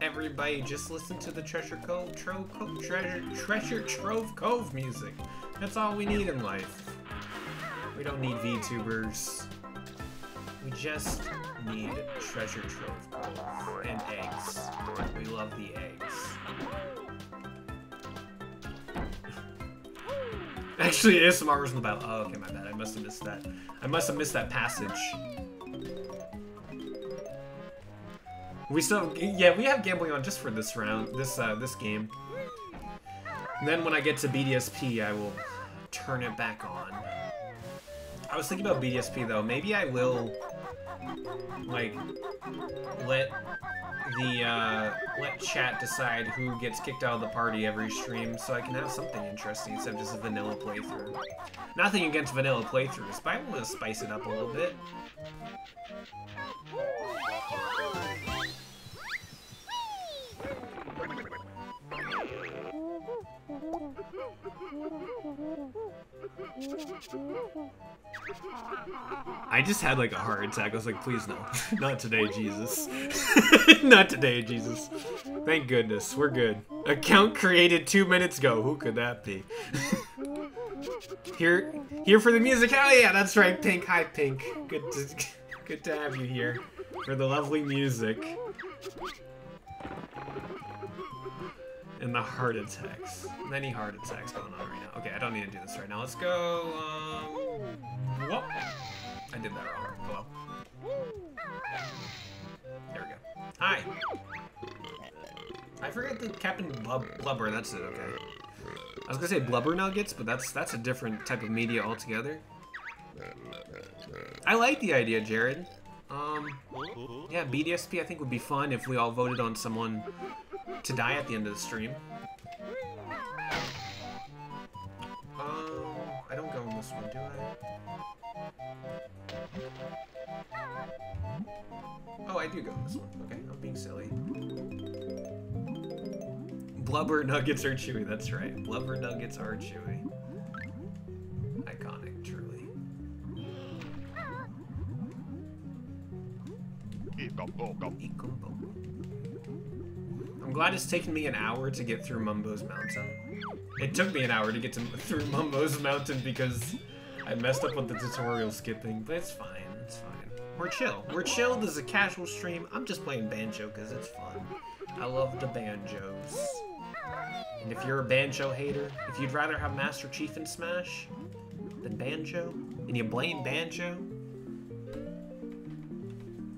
Everybody, just listen to the Treasure Cove, Trove, Cove, Treasure, Treasure Trove Cove music. That's all we need in life. We don't need VTubers. We just need Treasure Trove and eggs. We love the eggs. (laughs) Actually, ASMR was in the battle. Oh, okay, my bad. I must have missed that. I must have missed that passage. We still, yeah, we have gambling on just for this round, this uh, this game. And then when I get to BDSP, I will turn it back on. I was thinking about BDSP though. Maybe I will like let the uh, let chat decide who gets kicked out of the party every stream, so I can have something interesting instead of just a vanilla playthrough. Nothing against vanilla playthroughs, but I want to spice it up a little bit. I just had like a heart attack. I was like, please no. (laughs) Not today, Jesus. (laughs) Not today, Jesus. Thank goodness. We're good. Account created two minutes ago. Who could that be? (laughs) here here for the music. Hell yeah, that's right, Pink. Hi, Pink. Good to, good to have you here for the lovely music. And the heart attacks. Many heart attacks going on right now. Okay, I don't need to do this right now. Let's go, um... Whoop! I did that wrong. Hello. There we go. Hi! I forgot the Captain Blub Blubber, that's it, okay. I was gonna say Blubber Nuggets, but that's that's a different type of media altogether. I like the idea, Jared. Um, yeah, BDSP I think would be fun if we all voted on someone to die at the end of the stream. Oh, I don't go in this one, do I? Oh, I do go in this one. Okay, I'm being silly. Blubber nuggets are chewy, that's right. Blubber nuggets are chewy. Iconic, truly. I'm glad it's taken me an hour to get through Mumbo's Mountain. It took me an hour to get to, (laughs) through Mumbo's Mountain because I messed up with the tutorial skipping, but it's fine, it's fine. We're chill. We're chill, this is a casual stream. I'm just playing banjo because it's fun. I love the banjos. And if you're a banjo hater, if you'd rather have Master Chief in Smash than Banjo, and you blame Banjo,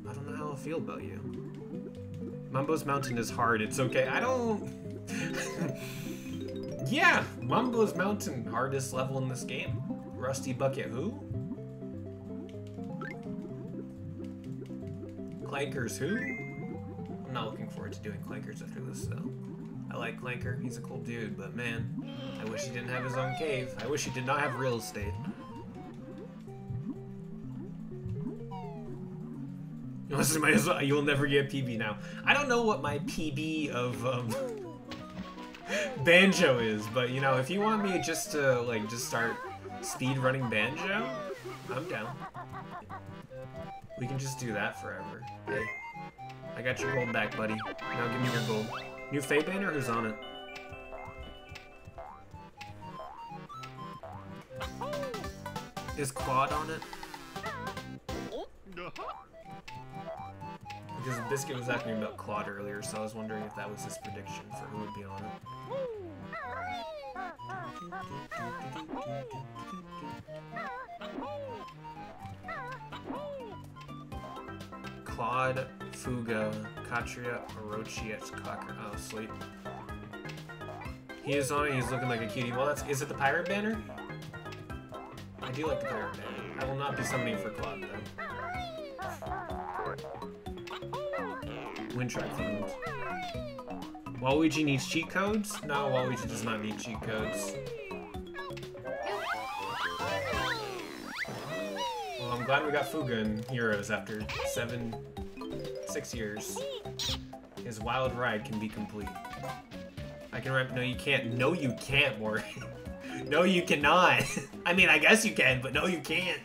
I don't know how I feel about you. Mumbo's Mountain is hard. It's okay. I don't... (laughs) yeah, Mumbo's Mountain, hardest level in this game. Rusty Bucket who? Clankers who? I'm not looking forward to doing Clankers after this, though. I like Clanker. He's a cool dude, but man, I wish he didn't have his own cave. I wish he did not have real estate. (laughs) You'll never get PB now. I don't know what my PB of um, (laughs) Banjo is, but you know, if you want me just to like just start speed running Banjo, I'm down. We can just do that forever. Hey, I got your gold back, buddy. Now give me your gold. New Fey banner? Who's on it? Is Claude on it? Because Biscuit was asking about Claude earlier, so I was wondering if that was his prediction for who would be on it. Claude, Fuga, Katria, Orochi, Cocker. Oh, sweet. He is on it, he's looking like a cutie. Well, that's is it the pirate banner? I do like the pirate banner. I will not be summoning for Claude, though. Windtrack Fund. Waluigi needs cheat codes? No, Waluigi does not need cheat codes. Well, I'm glad we got Fuga in Heroes after seven, six years. His wild ride can be complete. I can rep- no you can't. No you can't, Morgan. (laughs) no you cannot. (laughs) I mean, I guess you can, but no you can't.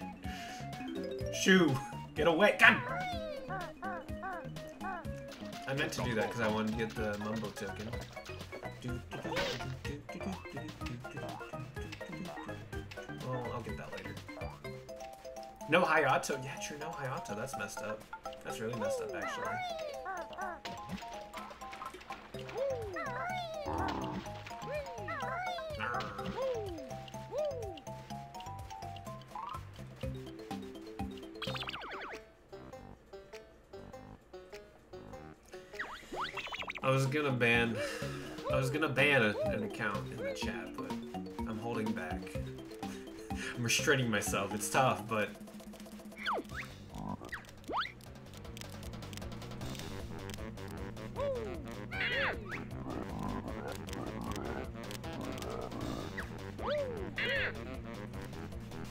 Shoo, get away, God! I meant to do that because I wanted to get the Mumbo token. Oh, I'll get that later. No Hayato. Yeah, true, no Hayato. That's messed up. That's really messed up, actually. I was gonna ban, I was gonna ban a, an account in the chat, but I'm holding back. (laughs) I'm restraining myself. It's tough, but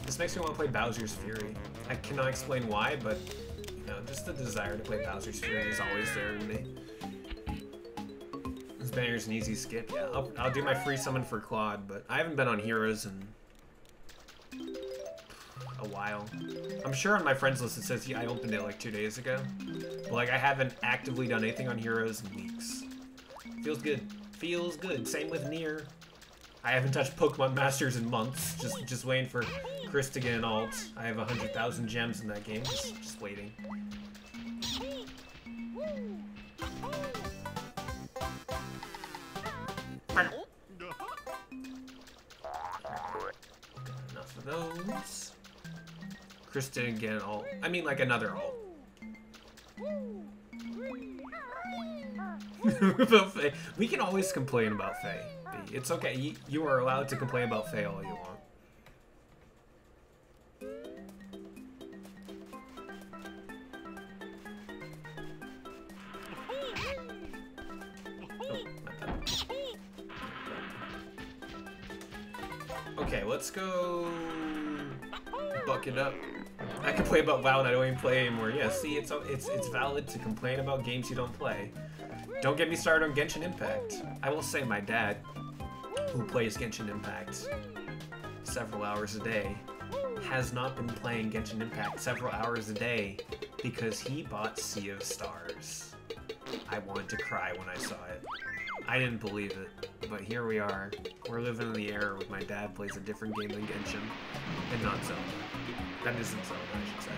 This makes me want to play Bowser's Fury. I cannot explain why, but you know, just the desire to play Bowser's Fury is always there in me. Banner's an easy skip. Yeah, I'll, I'll do my free summon for Claude, but I haven't been on Heroes in a while. I'm sure on my friends list it says yeah, I opened it like two days ago. But like I haven't actively done anything on Heroes in weeks. Feels good. Feels good. Same with Nier. I haven't touched Pokemon Masters in months. Just just waiting for Chris to get an alt. I have 100,000 gems in that game. Just, just waiting. Enough of those. Chris didn't get an alt. I mean, like another alt. (laughs) about Faye. We can always complain about Faye. It's okay. You, you are allowed to complain about Faye all you want. Okay, let's go buck it up. I can play about WoW and I don't even play anymore. Yeah, see, it's it's it's valid to complain about games you don't play. Don't get me started on Genshin Impact. I will say my dad, who plays Genshin Impact several hours a day, has not been playing Genshin Impact several hours a day because he bought Sea of Stars. I wanted to cry when I saw it. I didn't believe it, but here we are. We're living in the era where my dad plays a different game than Genshin, and not Zelda. That isn't Zelda, I should say.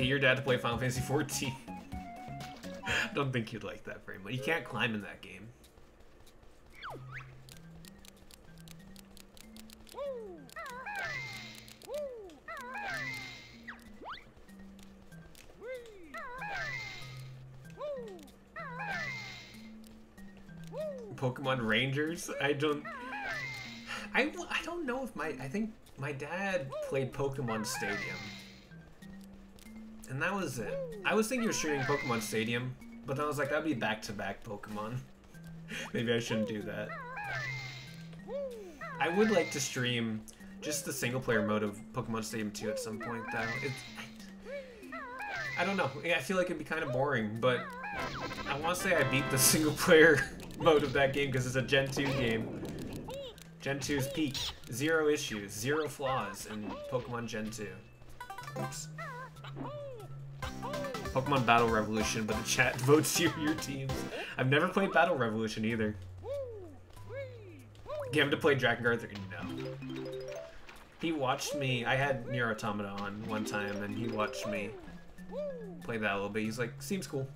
Your dad to play Final Fantasy XIV. (laughs) Don't think you'd like that very much. You can't climb in that game. Pokemon Rangers? I don't... I, I don't know if my... I think my dad played Pokemon Stadium. And that was it. I was thinking of streaming Pokemon Stadium, but then I was like, that'd be back-to-back Pokemon. (laughs) Maybe I shouldn't do that. I would like to stream just the single-player mode of Pokemon Stadium 2 at some point, though. It's, I, I don't know. I feel like it'd be kind of boring, but I want to say I beat the (laughs) single-player mode of that game because it's a Gen 2 game. Gen 2's peak. Zero issues, zero flaws in Pokemon Gen 2. Oops. Pokemon Battle Revolution, but the chat (laughs) votes you your teams. I've never played Battle Revolution either. Get him to play Drakengard 3? No. He watched me, I had Nier Automata on one time, and he watched me play that a little bit. He's like, seems cool.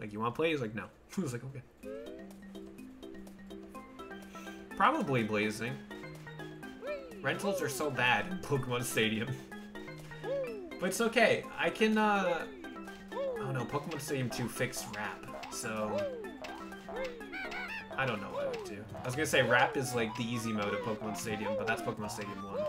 Like, you want to play? He's like, no. (laughs) I was like, okay. Probably Blazing. Rentals are so bad in Pokemon Stadium. but it's okay. I can, uh... Oh no, Pokemon Stadium 2 fixed Wrap. So, I don't know what I would do. I was gonna say Wrap is like the easy mode of Pokemon Stadium, but that's Pokemon Stadium 1.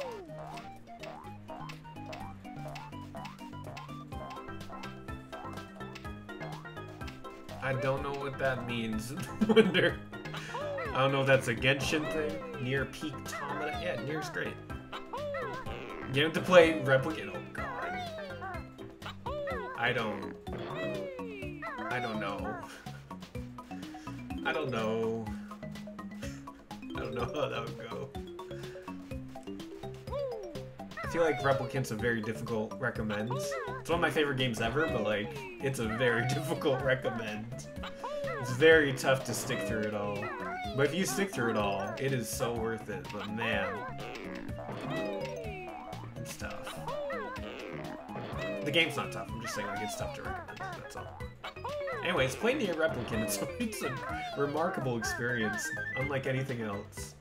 I don't know what that means. (laughs) Wonder. I don't know if that's a Genshin thing. Nier peak Automata. Yeah, Nier's great. You have to play Replicant. Oh god. I don't. I don't know. I don't know. I don't know how that would go. I feel like Replicant's a very difficult recommend. It's one of my favorite games ever, but like, it's a very (laughs) difficult recommend. It's very tough to stick through it all. But if you stick through it all, it is so worth it, but man. It's tough. The game's not tough, I'm just saying like it's tough to recommend, that's all. Anyways, playing the Replicant, (laughs) it's, it's a remarkable experience, unlike anything else.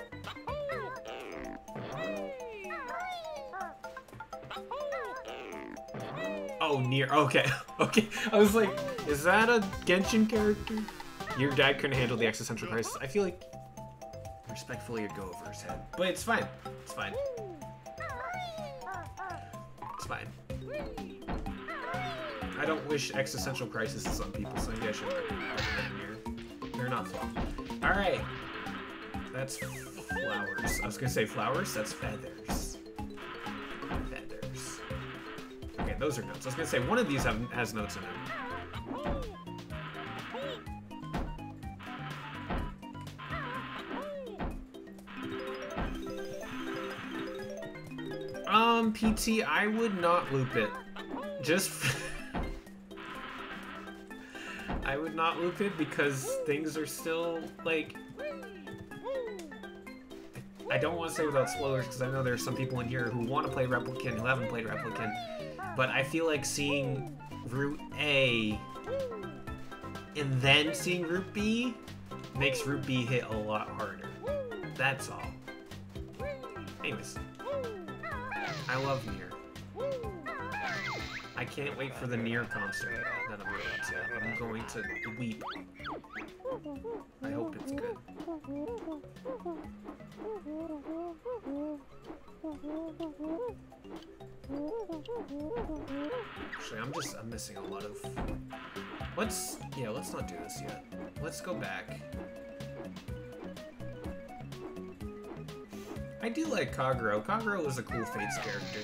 Oh, Nier. Okay, (laughs) okay. I was like, is that a Genshin character? Your dad couldn't handle the existential crisis. I feel like respectfully it'd go over his head, but it's fine. It's fine. It's fine. I don't wish existential crises on people, so recommend here. They're not fun. All right, that's flowers. I was gonna say flowers. That's feathers. Feathers. Those are notes. I was gonna say one of these have, has notes in it. Um, PT, I would not loop it. Just... (laughs) I would not loop it because things are still, like... I don't want to say without spoilers because I know there's some people in here who want to play Replicant who haven't played Replicant, but I feel like seeing Route A and then seeing Route B makes Route B hit a lot harder. That's all. Anyways. I love Nier. I can't wait for the Nier concert that I'm going to. I'm going to weep. I hope it's good. Actually, I'm just, I'm missing a lot of... Let's, yeah, let's not do this yet. Let's go back. I do like Kagero. Kagero was a cool Fates character.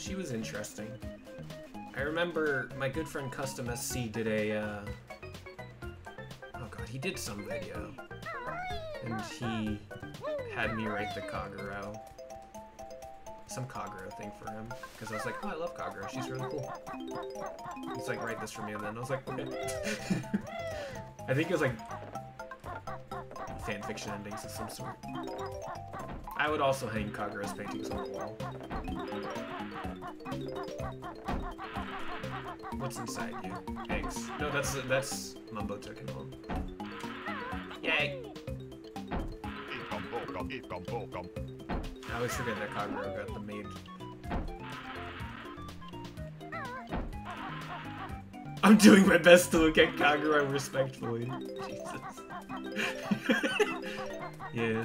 She was interesting. I remember my good friend Custom SC did a, uh... Oh god, he did some video. And he had me write the Kagero. Some Kagero thing for him. Because I was like, oh, I love Kagero. She's really cool. He's like, write this for me, and then I was like, okay. (laughs) I think it was like fanfiction endings of some sort. I would also hang Kagero's paintings on the wall. What's inside you? Eggs. No, that's that's Mumbo him home. Yay! I always forget that Kagura got the maid. I'm doing my best to look at Kagero respectfully. Jesus. (laughs) Yeah.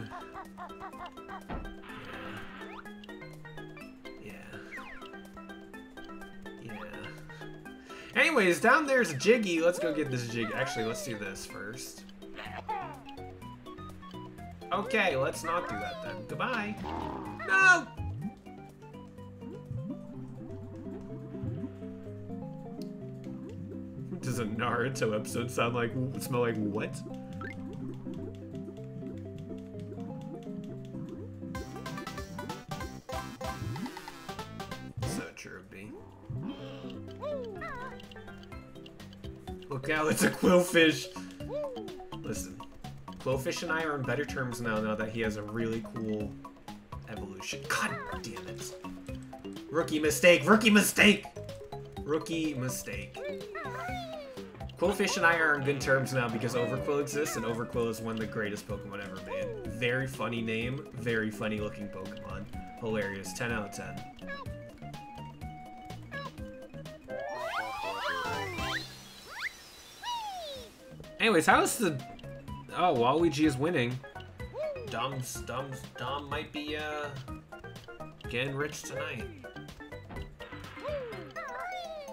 Anyways, down there's Jiggy. Let's go get this Jig. Actually, let's do this first. Okay, let's not do that then. Goodbye. No! Does a Naruto episode sound like, smell like what? It's a Qwilfish! Listen, Qwilfish and I are on better terms now, now that he has a really cool evolution. God damn it. Rookie mistake, rookie mistake! Rookie mistake. Qwilfish and I are on good terms now because Overqwil exists, and Overqwil is one of the greatest Pokemon ever made. Very funny name, very funny looking Pokemon. Hilarious, 10 out of 10. Anyways, how's the... Oh, Waluigi is winning. Dom's, Dom's, Dom might be, uh, getting rich tonight.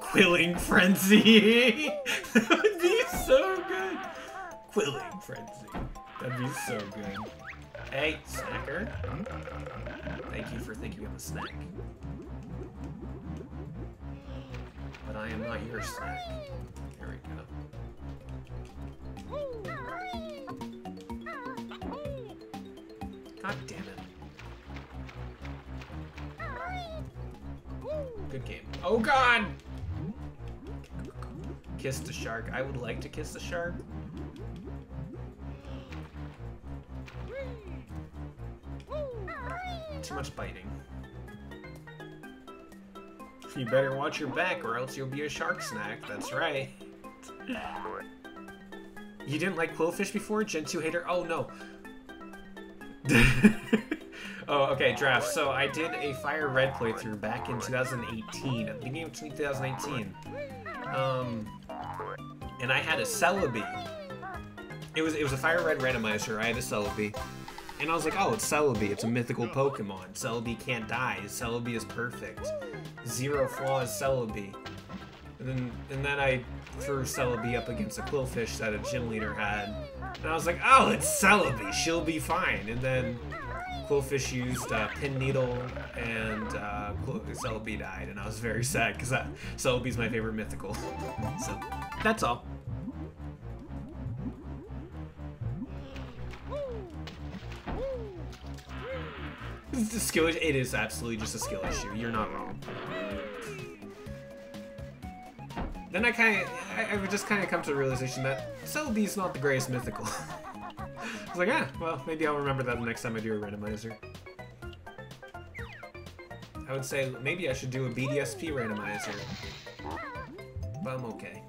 Quilling Frenzy! (laughs) that would be so good! Quilling Frenzy. That'd be so good. Hey, snacker. Thank you for thinking of a snack. But I am not your snack. Here we go. God damn it. Good game. Oh god! Kiss the shark. I would like to kiss the shark. Too much biting. You better watch your back or else you'll be a shark snack. That's right. You didn't like Qwilfish before? Gen 2 hater? Oh no. (laughs) oh, okay, draft. So I did a Fire Red playthrough back in 2018, at the beginning of 2018. Um, and I had a Celebi. It was it was a Fire Red randomizer. I had a Celebi. And I was like, oh, it's Celebi. It's a mythical Pokemon. Celebi can't die. Celebi is perfect. Zero flaws Celebi. And then, and then I threw Celebi up against a Qwilfish that a gym leader had. And I was like, oh, it's Celebi. She'll be fine. And then Qwilfish used uh, Pin Needle and uh, Celebi died. And I was very sad because Celebi's my favorite mythical. (laughs) so, that's all. It's a skill. It is absolutely just a skill issue. You're not wrong. Then I kind of, I, I would just kind of come to the realization that Celebi's not the greatest mythical. (laughs) I was like, ah, well, maybe I'll remember that the next time I do a randomizer. I would say maybe I should do a BDSP randomizer. But I'm okay.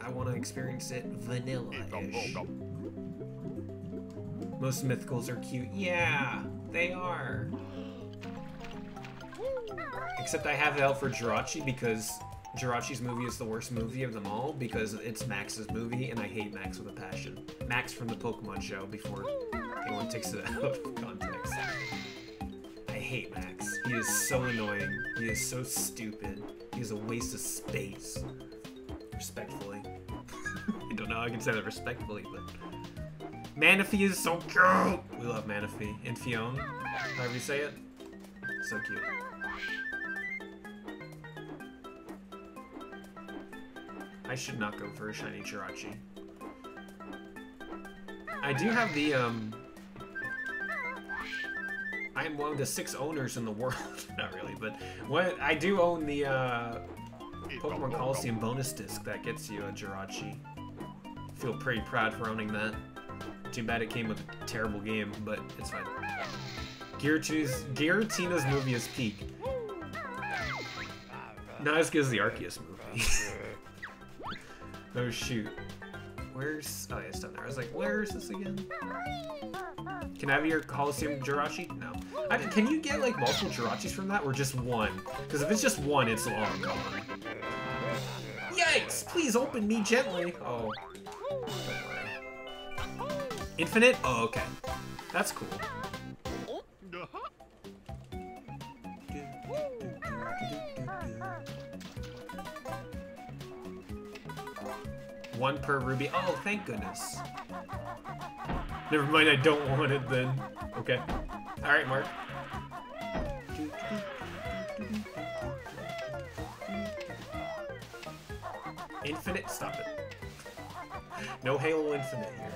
I want to experience it vanilla-ish. Most mythicals are cute. Yeah, they are. Except I have it for Jirachi because Jirachi's movie is the worst movie of them all because it's Max's movie and I hate Max with a passion. Max from the Pokemon show before anyone takes it (laughs) out of context. I hate Max. He is so annoying. He is so stupid. He is a waste of space. Respectfully. (laughs) I don't know how I can say that respectfully, but... Manaphy is so cute! We love Manaphy. And Phione, however you say it. So cute. I should not go for a shiny Jirachi. I do have the, um... I am one of the six owners in the world. (laughs) not really, but what I do own the, uh... Pokemon Colosseum bonus disc that gets you a Jirachi. Feel pretty proud for owning that. Too bad it came with a terrible game, but it's fine. Giratina's movie is peak. Not as good as the Arceus movie. (laughs) oh shoot. Where's... Oh yeah, it's down there. I was like, where is this again? Can I have your Colosseum Jirachi? No. I, can you get like multiple Jirachis from that or just one? Because if it's just one, it's long gone. Yikes! Please open me gently. Oh. Infinite? Oh, okay. That's cool. One per ruby. Oh, thank goodness. Never mind, I don't want it then. Okay. Alright, Mark. Infinite? Stop it. No Halo Infinite here.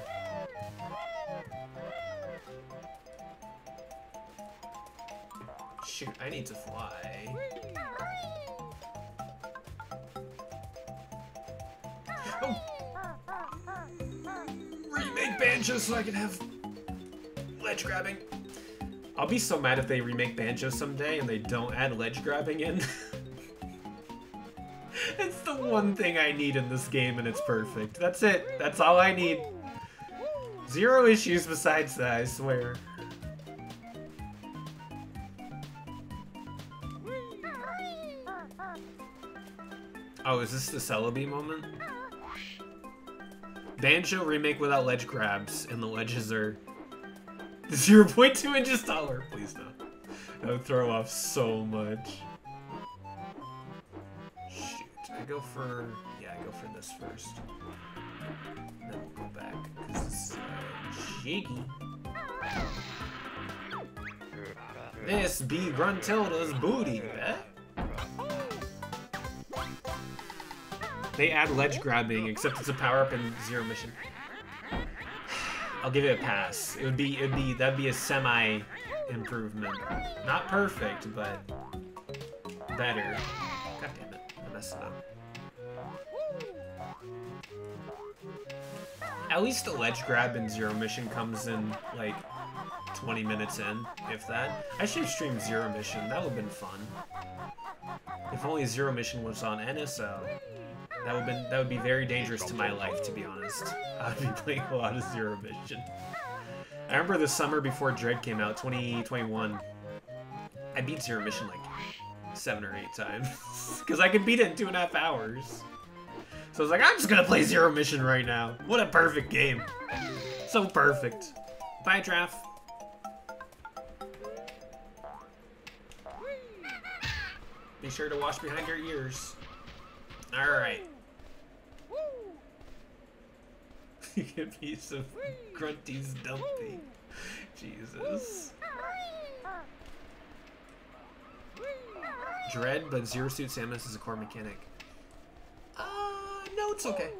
Shoot, I need to fly. Oh! Banjo so I can have ledge grabbing. I'll be so mad if they remake Banjo someday and they don't add ledge grabbing in. (laughs) it's the one thing I need in this game and it's perfect. That's it. That's all I need. Zero issues besides that, I swear. Oh, is this the Celebi moment? Banjo remake without ledge grabs, and the ledges are 0.2 inches taller. Please no. That would throw off so much. Shoot. I go for... Yeah, I go for this first. And then we'll go back, because it's uh, jiggy. This be Gruntilda's booty, bet. They add ledge grabbing, except it's a power up in zero mission. I'll give it a pass. It would be, it'd be, that'd be a semi improvement. Not perfect, but better. God damn it, I messed it up. At least the ledge grab in Zero Mission comes in, like, 20 minutes in, if that. I should have streamed Zero Mission, that would have been fun. If only Zero Mission was on NSO. That would been that would be very dangerous to my life, to be honest. (laughs) I would be playing a lot of Zero Mission. I remember the summer before Dread came out, 2021. I beat Zero Mission like seven or eight times (laughs) because I could beat it in two and a half hours. So I was like, I'm just gonna play Zero Mission right now. What a perfect game. So perfect. Bye, Draft. Be sure to wash behind your ears. Alright. (laughs) you get piece of Grunty's dumpy. Jesus. Dread, but Zero Suit Samus is a core mechanic. Uh, no, it's okay.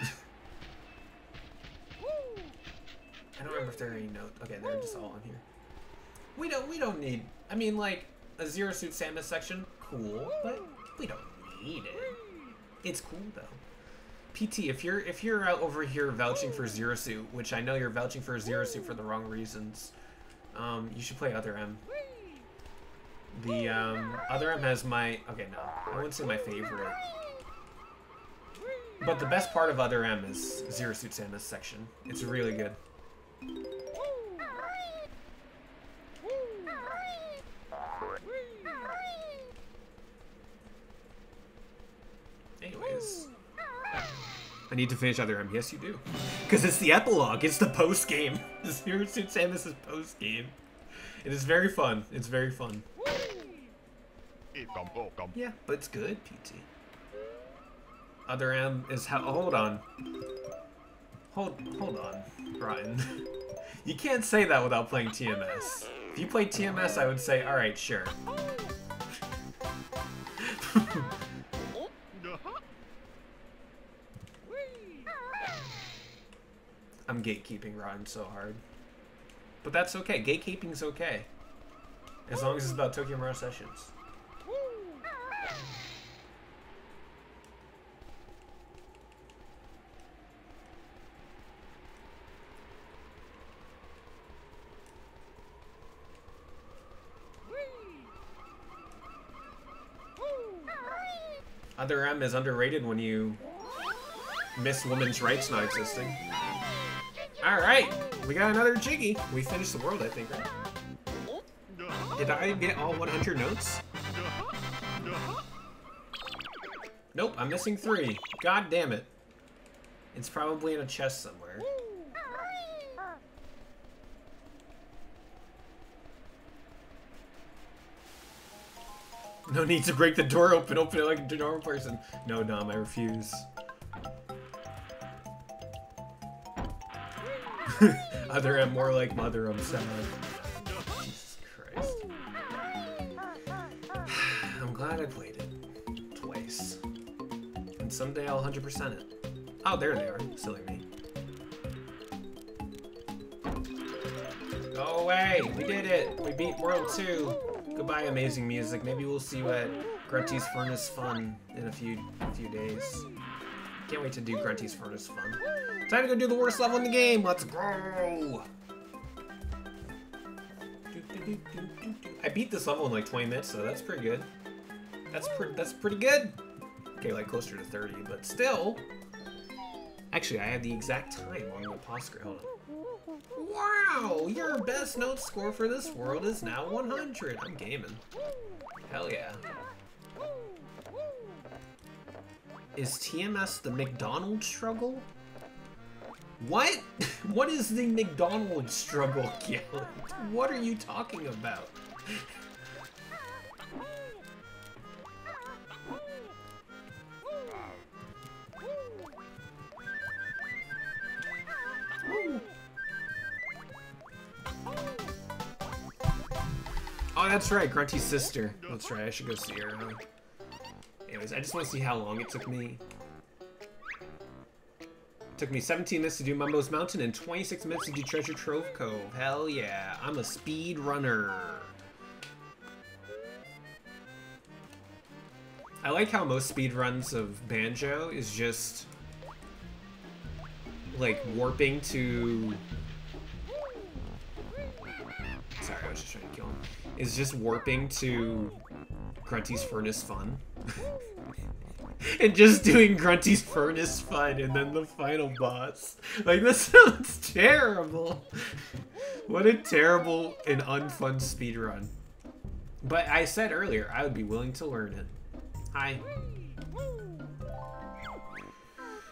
(laughs) I don't remember if there are any notes. Okay, they're just all on here. We don't. We don't need. I mean, like a Zero Suit Samus section, cool, but we don't need it. It's cool though. PT, if you're if you're out over here vouching for Zero Suit, which I know you're vouching for Zero Suit for the wrong reasons, um, you should play Other M. The um, Other M has my okay no, I wouldn't say my favorite, but the best part of Other M is Zero Suit Samus section. It's really good. Anyways. I need to finish Other M. Yes, you do. Because it's the epilogue. It's the post-game. (laughs) Zero Suit Samus' is post-game. It is very fun. It's very fun. Yeah, but it's good, PT. Other M is how- hold on. Hold, hold on, Brian. (laughs) you can't say that without playing TMS. If you play TMS, I would say, alright, sure. I'm gatekeeping Ron so hard. But that's okay. Gatekeeping's okay. As long as it's about Tokyo Mirage Sessions. Other M is underrated when you miss women's rights not existing. Alright, we got another Jiggy. We finished the world, I think, right? Did I get all 100 notes? Nope, I'm missing three. God damn it. It's probably in a chest somewhere. No need to break the door open. Open it like a normal person. No, Dom, I refuse. (laughs) Other M more like mother, I'm sad. Jesus Christ. (sighs) I'm glad I played it. Twice. And someday I'll 100% it. Oh, there they are. Silly me. Go away! We did it! We beat World 2! Goodbye, amazing music. Maybe we'll see you at Grunty's Furnace Fun in a few a few days. Can't wait to do Grunty's Furnace Fun. Time to go do the worst level in the game. Let's go. I beat this level in like 20 minutes, so that's pretty good. That's pretty. That's pretty good. Okay, like closer to 30, but still. Actually, I have the exact time on the pause. Hold on. Wow, your best note score for this world is now 100. I'm gaming. Hell yeah. Is TMS the McDonald's struggle? What? (laughs) What is the McDonald's struggle, (laughs) Galen? What are you talking about? Oh, that's right, Grunty's sister. That's right, I should go see her, huh? Anyways, I just want to see how long it took me. Took me 17 minutes to do Mumbo's Mountain and 26 minutes to do Treasure Trove Cove. Hell yeah, I'm a speed runner. I like how most speed runs of Banjo is just like warping to Sorry, I was just trying to kill him. Is just warping to Grunty's Furnace Fun. (laughs) (laughs) and just doing Grunty's Furnace Fun and then the final boss. Like, this (laughs) sounds terrible. what a terrible and unfun speedrun. But I said earlier, I would be willing to learn it. Hi.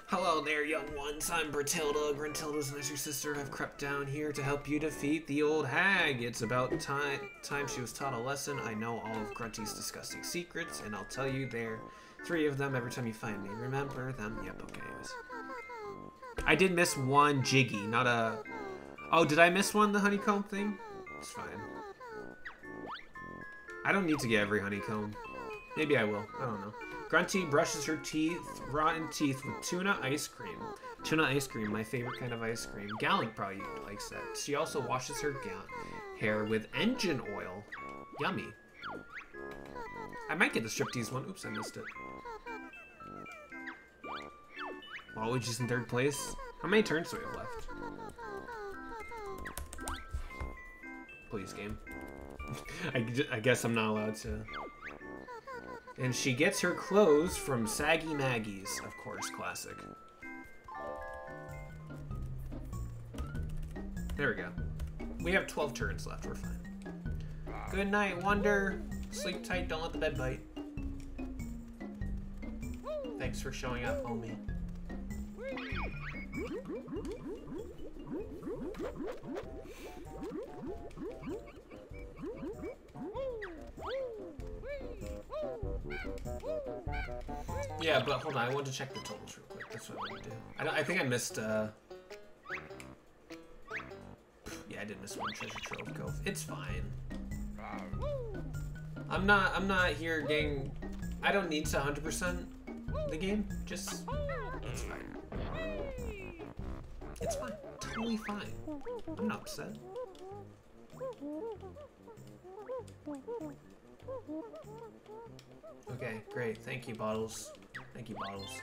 Hello there, young ones. I'm Brentilda. Gruntilda's nicer sister, I've crept down here to help you defeat the old hag. It's about time time she was taught a lesson. I know all of Grunty's disgusting secrets, and I'll tell you there three of them every time you find me. Remember them? Yep, okay. I did miss one Jiggy, not a... Oh, did I miss one, the honeycomb thing? It's fine. I don't need to get every honeycomb. Maybe I will. I don't know. Grunty brushes her teeth, rotten teeth, with tuna ice cream. Tuna ice cream, my favorite kind of ice cream. Gallant probably likes that. She also washes her hair with engine oil. Yummy. I might get the striptease one. Oops, I missed it. Waluigi's in third place. How many turns do we have left? Please, game. (laughs) I, I guess I'm not allowed to... And she gets her clothes from Saggy Maggie's, of course, classic. There we go. We have 12 turns left, we're fine. Good night, Wonder. Sleep tight, don't let the bed bite. Thanks for showing up, homie. Yeah, but hold on, I want to check the totals real quick. That's what I want to do. I, I think I missed, uh... Yeah, I did miss one Treasure Trove Cove. It's fine. I'm not, I'm not here getting... I don't need to 100% the game. Just... It's fine. It's fine. Totally fine. I'm not upset. Okay, great. Thank you, Bottles. Thank you, Bottles.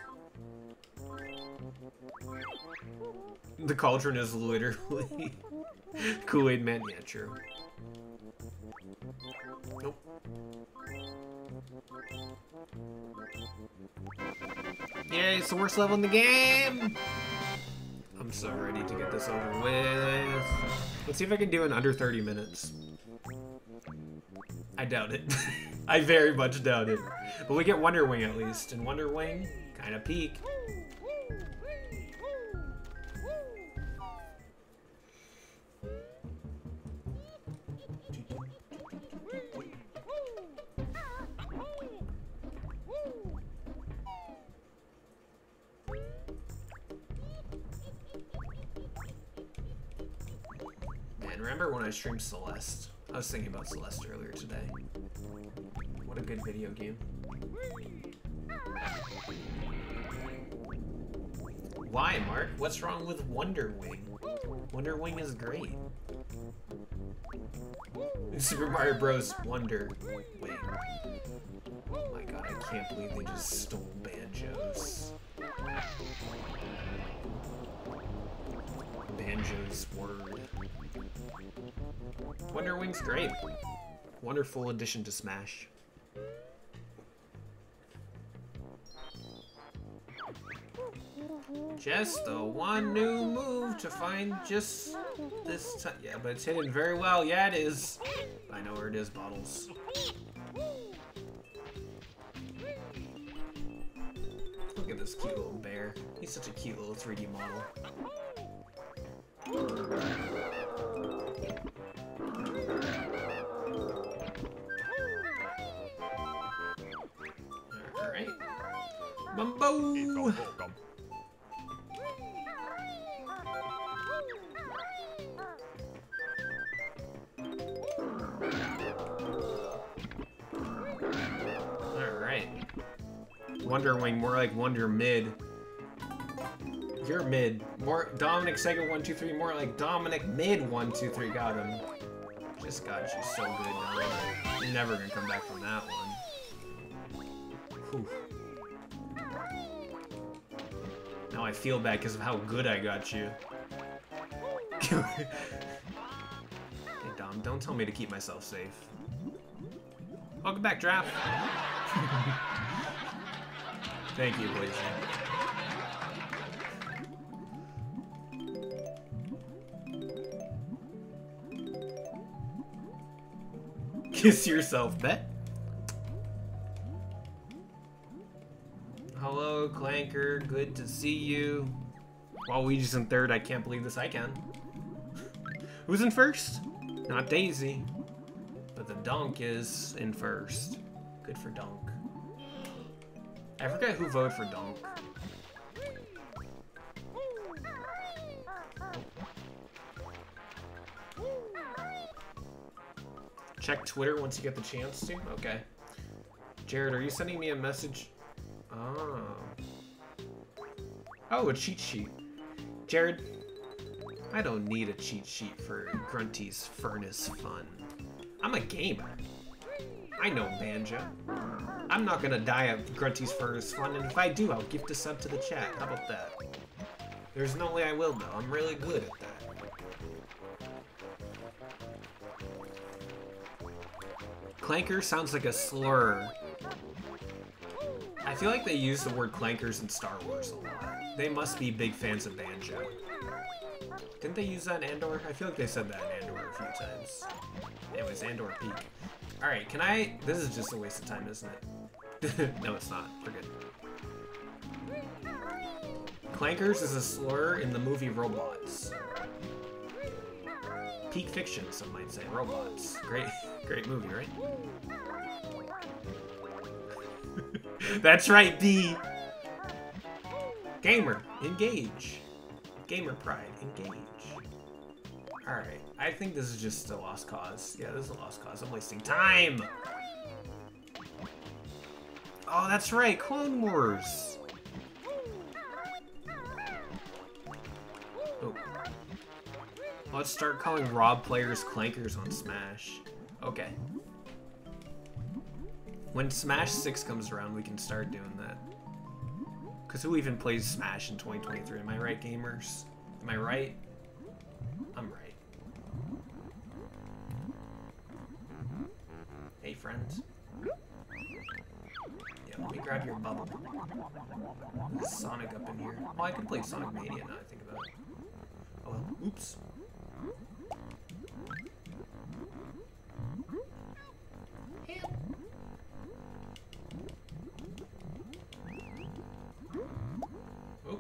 The cauldron is literally (laughs) Kool-Aid Man. Yeah, true. Nope. Yay, it's the worst level in the game! I'm so ready to get this over with. Let's see if I can do in under 30 minutes. I doubt it. (laughs) I very much doubt it. But we get Wonder Wing at least, and Wonder Wing of peak. Man, remember when I streamed Celeste? I was thinking about Celeste earlier today. What a good video game. Why, Mark? What's wrong with Wonder Wing? Wonder Wing is great. (laughs) Super Mario Bros. Wonder Wing. Oh my god, I can't believe they just stole Banjo's. Banjo's word. Wonder Wing's great. Wonderful addition to Smash. Just the one new move to find just this time. Yeah, but it's hidden very well. Yeah, it is. I know where it is, Bottles. Look at this cute little bear. He's such a cute little 3D model. Alright. Bumbo! Wonder Wing, more like Wonder Mid. You're mid. More Dominic Sega 123, more like Dominic Mid 123. Got him. Just got you so good now. You're never gonna come back from that one. Whew. Now I feel bad because of how good I got you. (laughs) hey Dom, don't tell me to keep myself safe. Welcome back, Draft. (laughs) Thank you, Blazer. Kiss yourself, bet. Hello, Clanker. Good to see you. Waluigi's in third. I can't believe this. I can. (laughs) Who's in first? Not Daisy. But the Donk is in first. Good for Donk. I forget who voted for Donk. Check Twitter once you get the chance to? Okay. Jared, are you sending me a message? Oh. Oh, a cheat sheet. Jared, I don't need a cheat sheet for Grunty's Furnace Fun. I'm a gamer. I know Banjo. I'm not gonna die of Grunty's Furnace Fun, and if I do, I'll gift a sub to the chat. How about that? There's no way I will, though. I'm really good at that. Clanker sounds like a slur. I feel like they use the word clankers in Star Wars a lot. They must be big fans of Banjo. Didn't they use that in Andor? I feel like they said that in Andor a few times. Anyways, Andor Peak. Alright, can I... This is just a waste of time, isn't it? (laughs) no, it's not. We're good. Clankers is a slur in the movie Robots. Peak fiction, some might say. Robots. Great, (laughs) great movie, right? (laughs) That's right, B. Gamer, engage. Gamer pride, engage. Alright, I think this is just a lost cause. Yeah, this is a lost cause. I'm wasting time! Oh, that's right, Clone Wars! Oh. Let's start calling Rob players clankers on Smash. Okay. When Smash 6 comes around, we can start doing that. Because who even plays Smash in 2023? Am I right, gamers? Am I right? I'm right. Hey, friends. Yeah, let me grab your bubble. There's Sonic up in here. Oh, I could play Sonic Mania now I think about it. Oh, well. Oops. Oh.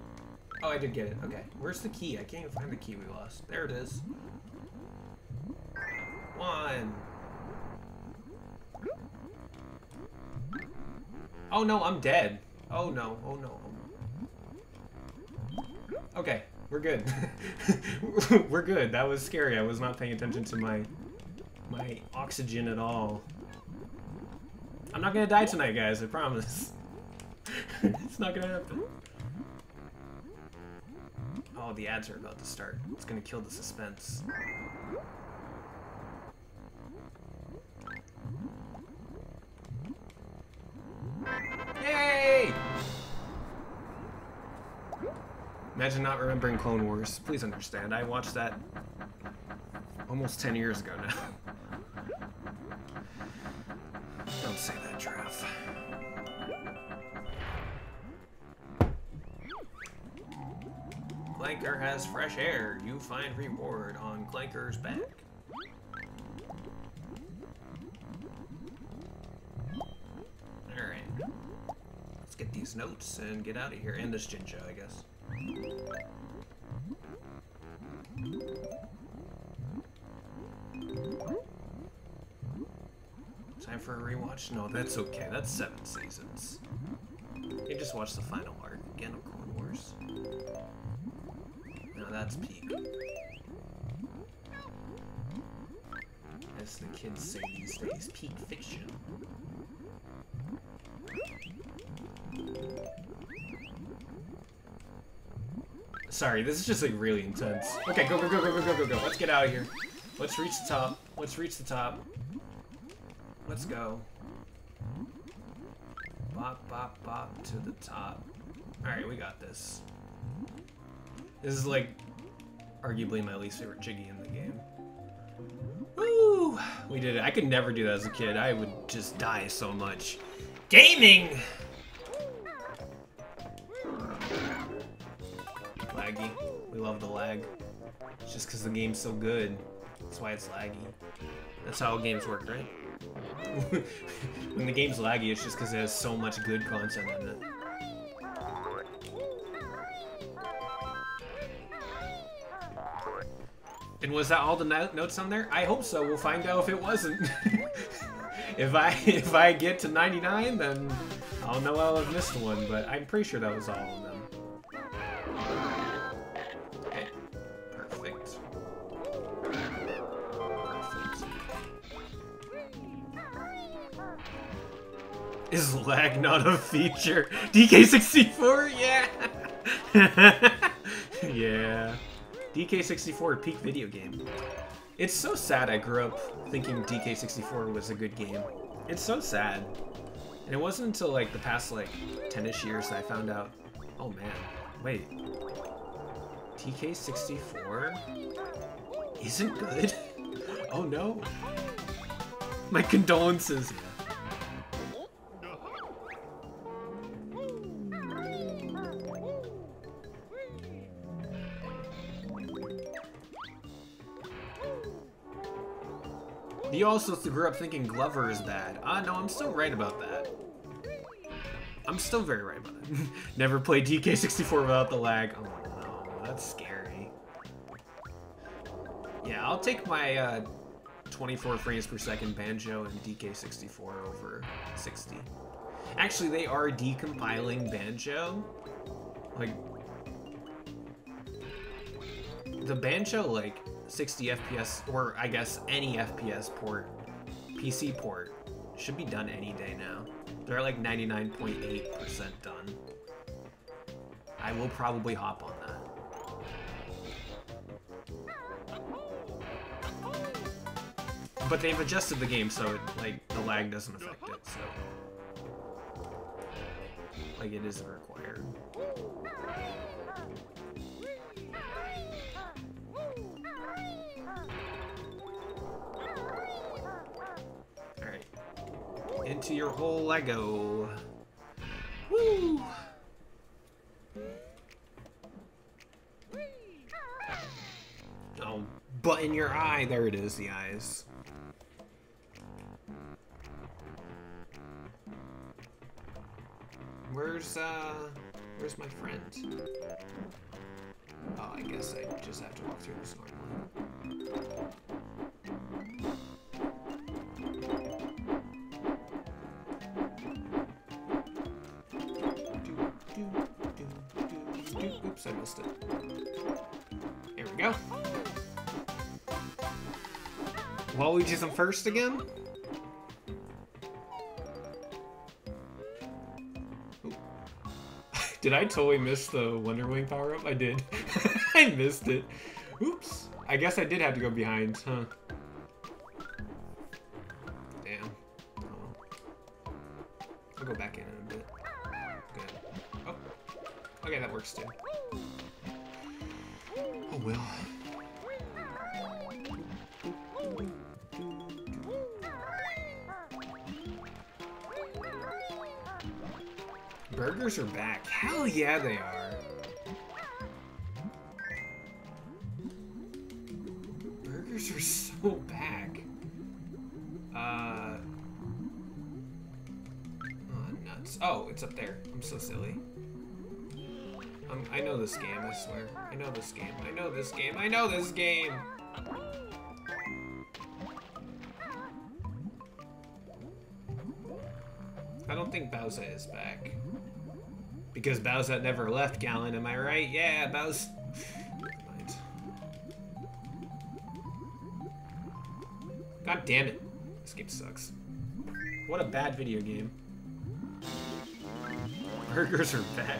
Oh, I did get it. Okay. Where's the key? I can't even find the key we lost. There it is. One. Oh no, I'm dead. Oh no, oh no. Okay, we're good. (laughs) we're good. That was scary. I was not paying attention to my my oxygen at all. I'm not gonna die tonight, guys, I promise. (laughs) it's not gonna happen. Oh, the ads are about to start. It's gonna kill the suspense. Imagine not remembering Clone Wars. Please understand, I watched that almost 10 years ago now. (laughs) Don't say that, Giraffe. Clanker has fresh air. You find reward on Clanker's back. Alright. Let's get these notes and get out of here. And this Jinja, I guess. Rewatch? No, that's okay. That's seven seasons. You just watch the final arc again of Clone Wars. No, that's peak. As the kids say these days, peak fiction. Sorry, this is just like really intense. Okay, go, go, go, go, go, go, go, go. Let's get out of here. Let's reach the top. Let's reach the top. Let's go. Bop, bop, bop to the top. Alright, we got this. This is like arguably my least favorite Jiggy in the game. Woo! We did it. I could never do that as a kid. I would just die so much. Gaming! Laggy. We love the lag. It's just because the game's so good. That's why it's laggy. That's how games work, right? When the game's laggy, it's just because it has so much good content in it. And was that all the no notes on there? I hope so. We'll find out if it wasn't. (laughs) if I if I get to 99, then I'll know I'll have missed one. But I'm pretty sure that was all of them. Is lag not a feature? DK64, yeah. (laughs) yeah. DK64 peak video game. It's so sad I grew up thinking DK64 was a good game. It's so sad. And it wasn't until like the past like 10ish years that I found out, oh man, wait. DK64 isn't good? (laughs) Oh no. My condolences. You also grew up thinking Glover is bad. Ah, no, I'm still right about that. I'm still very right about it. (laughs) Never played DK64 without the lag. Oh no, that's scary. Yeah, I'll take my uh, 24 frames per second Banjo and DK64 over 60. Actually, they are decompiling Banjo. Like, the Banjo, like, 60 FPS, or I guess any FPS port, PC port, should be done any day now. They're like 99.8% done. I will probably hop on that. But they've adjusted the game so it, like the lag doesn't affect it, so like it isn't required. Your whole Lego. Woo! Oh, but in your eye. There it is, the eyes. Where's, uh, where's my friend? Oh, I guess I just have to walk through this normally. Oops, I missed it. Here we go. Waluigi's in first again? (laughs) did I totally miss the Wonder Wing power-up? I did. (laughs) I missed it. Oops. I guess I did have to go behind, huh? Damn. Oh. I'll go back in in a bit. Good. Oh. Okay, that works too. Well. Burgers are back. Hell yeah, they are. Burgers are (laughs) so back. Uh. Oh, nuts. Oh, it's up there. I'm so silly. Um, I know this game, I swear. I know this game. I know this game. I know this game! I don't think Bowser is back. Because Bowser never left Gallant, am I right? Yeah, Bowser. God damn it. This game sucks. What a bad video game. Burgers are back.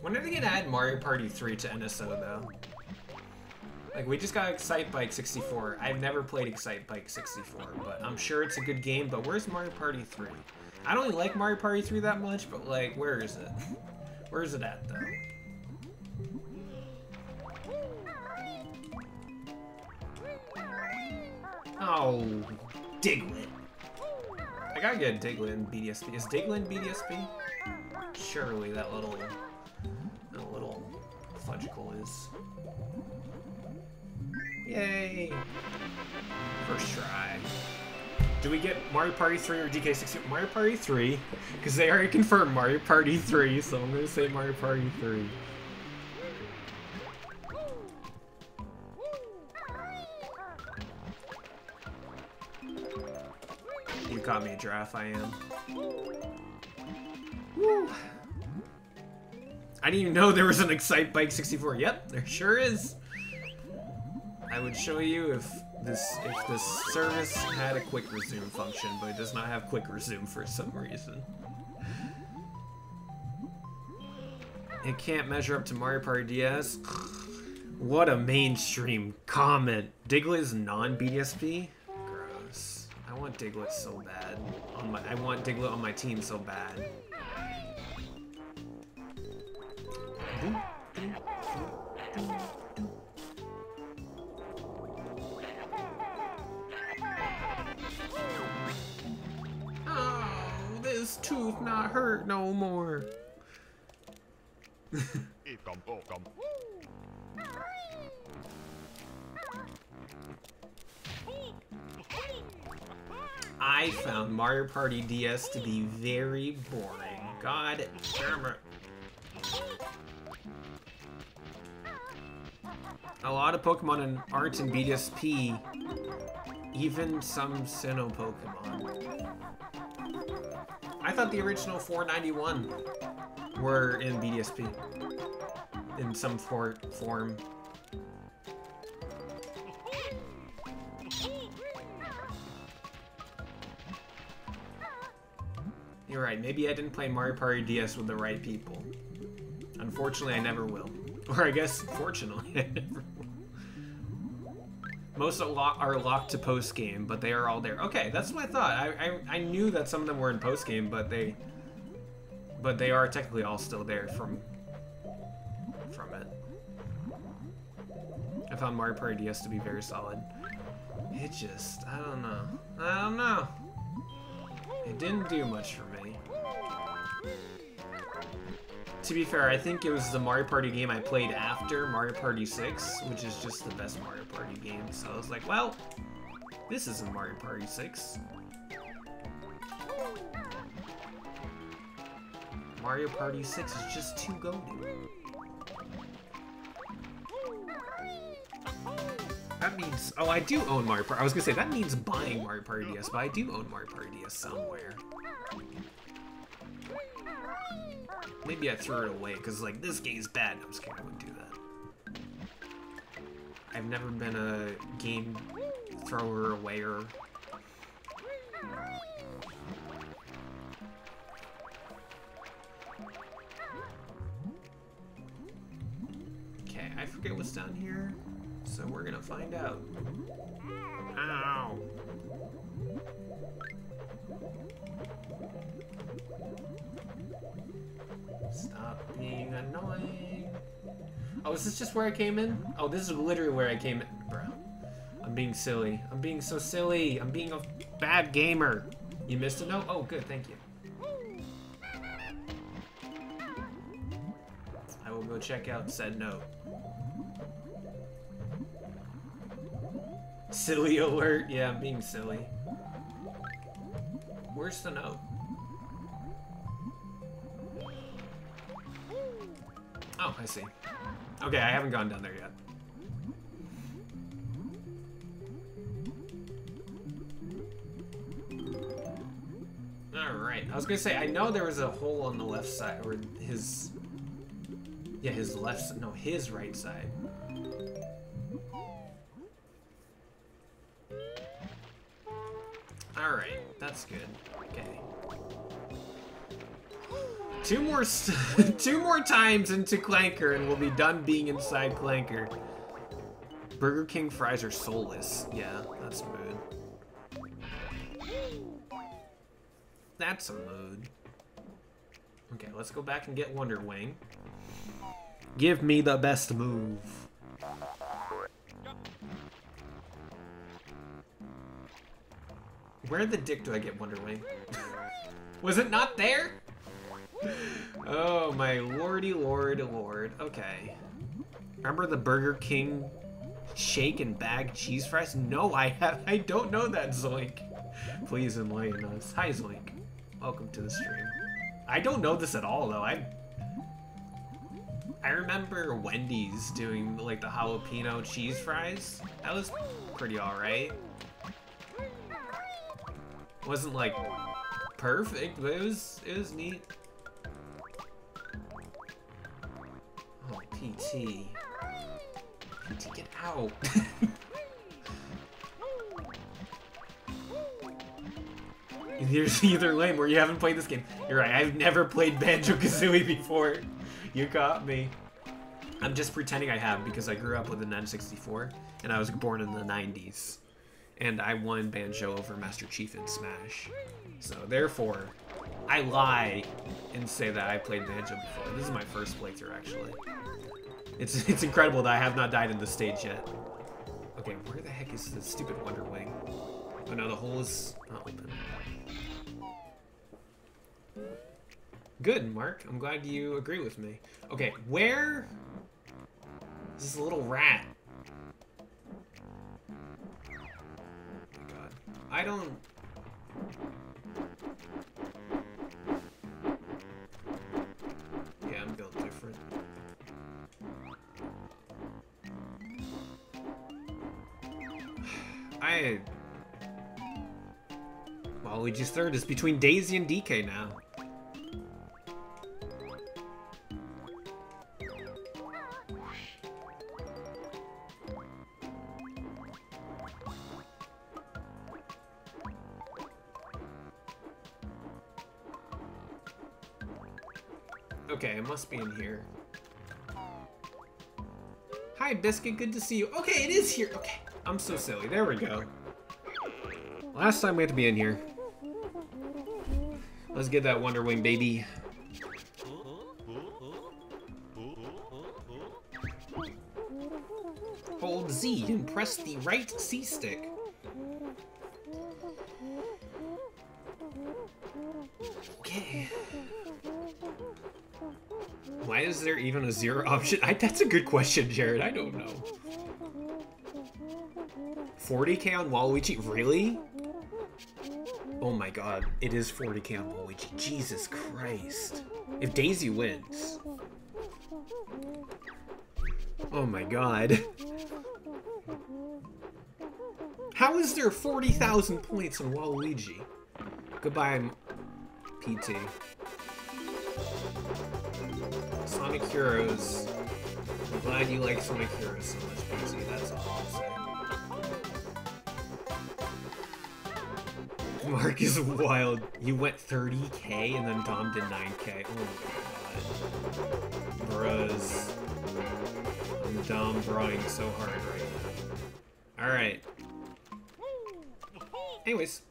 When are they gonna add Mario Party 3 to NSO though? Like, we just got Excitebike 64. I've never played Excitebike 64, but I'm sure it's a good game, but where's Mario Party 3? I don't really like Mario Party 3 that much, but like, where is it? Where is it at though? Oh, Diglett. I gotta get Diglett in BDSP. Is Diglett in BDSP? Surely that little, that little fudgicle is. Yay! First try. Do we get Mario Party 3 or DK60? Mario Party 3, because they already confirmed Mario Party 3, so I'm gonna say Mario Party 3. You caught me a giraffe, I am. Woo. I didn't even know there was an Excitebike 64. Yep, there sure is. I would show you if this if this service had a quick resume function, but it does not have quick resume for some reason. It can't measure up to Mario Party DS. What a mainstream comment. Diglett is non-BDSP? Gross. I want Diglett so bad. On my I want Diglett on my team so bad. Oh, this tooth not hurt no more. I found Mario Party DS to be very boring. God damn it. A lot of Pokemon in aren't in BDSP, even some Sinnoh Pokemon. I thought the original 491 were in BDSP in some for form. You're right, maybe I didn't play Mario Party DS with the right people. Unfortunately, I never will. Or I guess, fortunately. Most are locked to post-game, but they are all there. Okay, that's what I thought. I, I, I knew that some of them were in post-game, but they... But they are technically all still there from... From it. I found Mario Party DS to be very solid. It just... I don't know. I don't know. It didn't do much for me. To be fair, I think it was the Mario Party game I played after Mario Party 6, which is just the best Mario Party game. So I was like, well, this isn't Mario Party 6. Mario Party 6 is just too goaded. That means, oh, I do own Mario Party. I was gonna say, that means buying Mario Party DS, but I do own Mario Party DS somewhere. Maybe I threw it away, because, like, this game's bad. I'm just kidding, I wouldn't do that. I've never been a game thrower awayer. Okay, I forget what's down here, so we're gonna find out. Ow! Annoying. Oh, is this just where I came in? Oh, this is literally where I came in. Bro. I'm being silly. I'm being so silly. I'm being a bad gamer. You missed a note? Oh, good. Thank you. I will go check out said note. Silly alert. Yeah, I'm being silly. Where's the note? Oh, I see. Okay, I haven't gone down there yet. Alright, I was gonna say, I know there was a hole on the left side, or his... Yeah, his left, no, his right side. Alright, that's good. Okay. Two more, (laughs) two more times into Clanker and we'll be done being inside Clanker. Burger King fries are soulless. Yeah, that's mood. That's a mood. Okay, let's go back and get Wonder Wing. Give me the best move. Where the dick do I get Wonder Wing? (laughs) Was it not there? Oh my lordy lord lord. Okay. Remember the Burger King shake and bag cheese fries? No, I have I don't know that, Zoink. Please enlighten us. Hi Zoink. Welcome to the stream. I don't know this at all though. I I remember Wendy's doing like the jalapeno cheese fries. That was pretty alright wasn't like perfect, but it was it was neat. Oh, PT. PT, get out. There's (laughs) either lane where you haven't played this game. You're right, I've never played Banjo-Kazooie before. You caught me. I'm just pretending I have because I grew up with an N64 and I was born in the 90s and I won Banjo over Master Chief in Smash. So therefore, I lie and say that I played Banjo before. This is my first playthrough, actually. It's, (laughs) it's incredible that I have not died in this stage yet. Okay, where the heck is the stupid Wonder Wing? Oh no, the hole is not open. Good, Mark. I'm glad you agree with me. Okay, where... This is a little rat. Oh my God! I don't... I... Waluigi's third is between Daisy and DK now. Okay, it must be in here. Hi, Biscuit. Good to see you. Okay, it is here. Okay, I'm so silly. There we go. Last time we had to be in here. Let's get that Wonder Wing, baby. Hold Z and press the right C stick. Okay. Why is there even a zero option? (laughs) I, that's a good question, Jared. I don't know. 40k on Waluigi? Really? Oh my god, it is 40k on Waluigi. Jesus Christ. If Daisy wins. Oh my god. How is there 40,000 points on Waluigi? Goodbye, PT. Sonic Heroes. I'm glad you like Sonic Heroes so much, PC. That's say. Mark is wild. You went 30k and then Dom did 9k. Oh my god. Bros. I'm Dom drawing so hard right now. Alright. Anyways.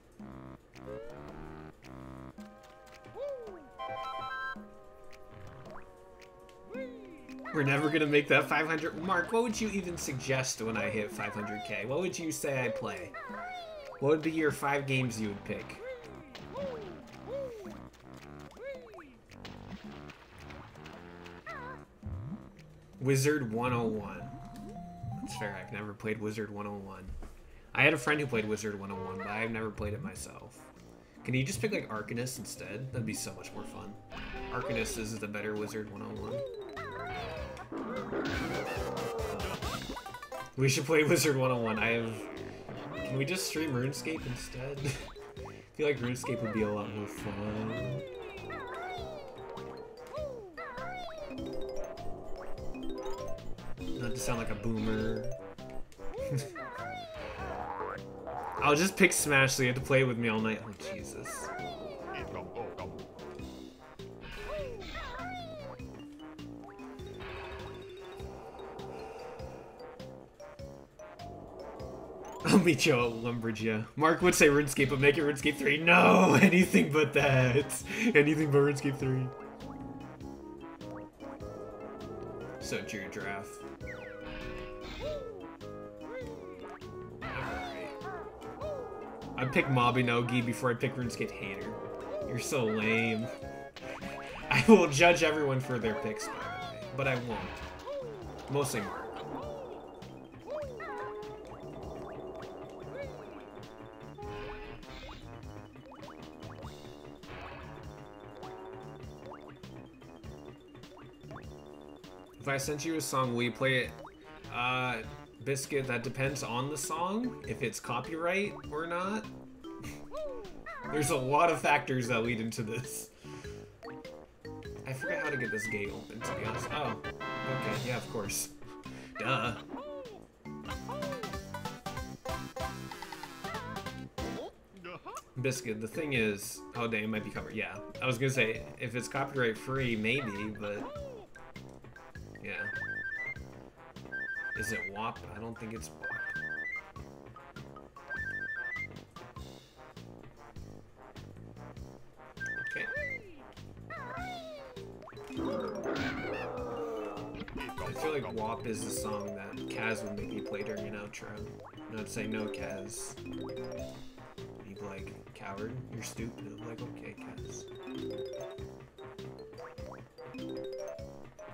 We're never gonna make that 500. Mark, what would you even suggest when I hit 500k? What would you say I play? What would be your five games you would pick? Wizard 101. That's fair. I've never played Wizard 101. I had a friend who played Wizard 101, but I've never played it myself. Can you just pick like Arcanist instead? That'd be so much more fun. Arcanist is the better Wizard 101. We should play (laughs) Wizard 101. I have... Can we just stream RuneScape instead? (laughs) I feel like RuneScape would be a lot more fun. Not to sound like a boomer. (laughs) I'll just pick Smash so you have to play with me all night. Oh, Jesus. I'll meet you at Lumbridge, yeah. Mark would say RuneScape, but make it RuneScape 3. No! (laughs) Anything but that! Anything but RuneScape 3. So, your giraffe. I'd pick Mabinogi before I pick RuneScape Hater. You're so lame. I will judge everyone for their picks, by the way, but I won't. Mostly Mark. I sent you a song, will you play it? Uh, Biscuit, that depends on the song, if it's copyright or not. There's a lot of factors that lead into this. I forget how to get this gate open, to be honest. Oh, okay, yeah, of course. Duh. Biscuit, the thing is... Oh, dang, it might be covered. Yeah, I was gonna say, if it's copyright free, maybe, but... Yeah. Is it WAP? I don't think it's WAP. Okay. I feel like WAP is the song that Kaz would make me play during an outro. Not say no, Kaz. Be like, coward, you're stupid. I'm like, okay, Kaz.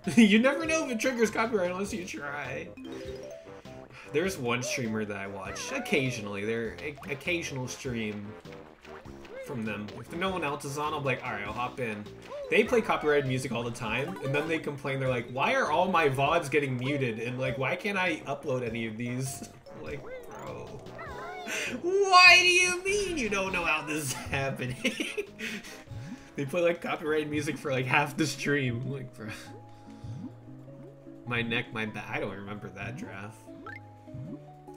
(laughs) you never know if it triggers copyright unless you try. There's one streamer that I watch occasionally. They're occasional stream from them. If no one else is on, I'll be like, alright, I'll hop in. They play copyrighted music all the time, and then they complain, they're like, why are all my VODs getting muted? And like, why can't I upload any of these? (laughs) Like, bro. Why do you mean you don't know how this is happening? (laughs) they play like copyrighted music for like half the stream. Like, bro. My neck, my back. I don't remember that mm-hmm. draft.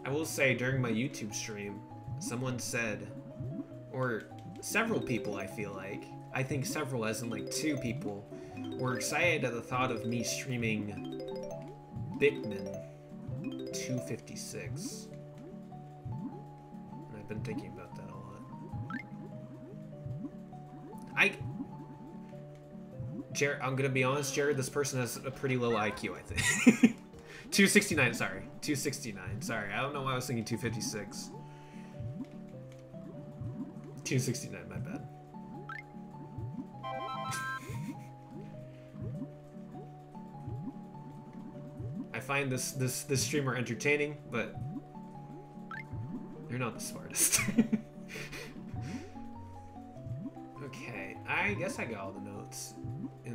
I will say during my YouTube stream, someone said, or several people I feel like, I think several as in like two people, were excited at the thought of me streaming Bikman 256. And I've been thinking Jared, I'm gonna be honest, Jared, this person has a pretty low IQ, I think. (laughs) 269, sorry. 269, sorry. I don't know why I was thinking 256. 269, my bad. (laughs) I find this this this streamer entertaining, but they're not the smartest. (laughs) okay, I guess I got all the notes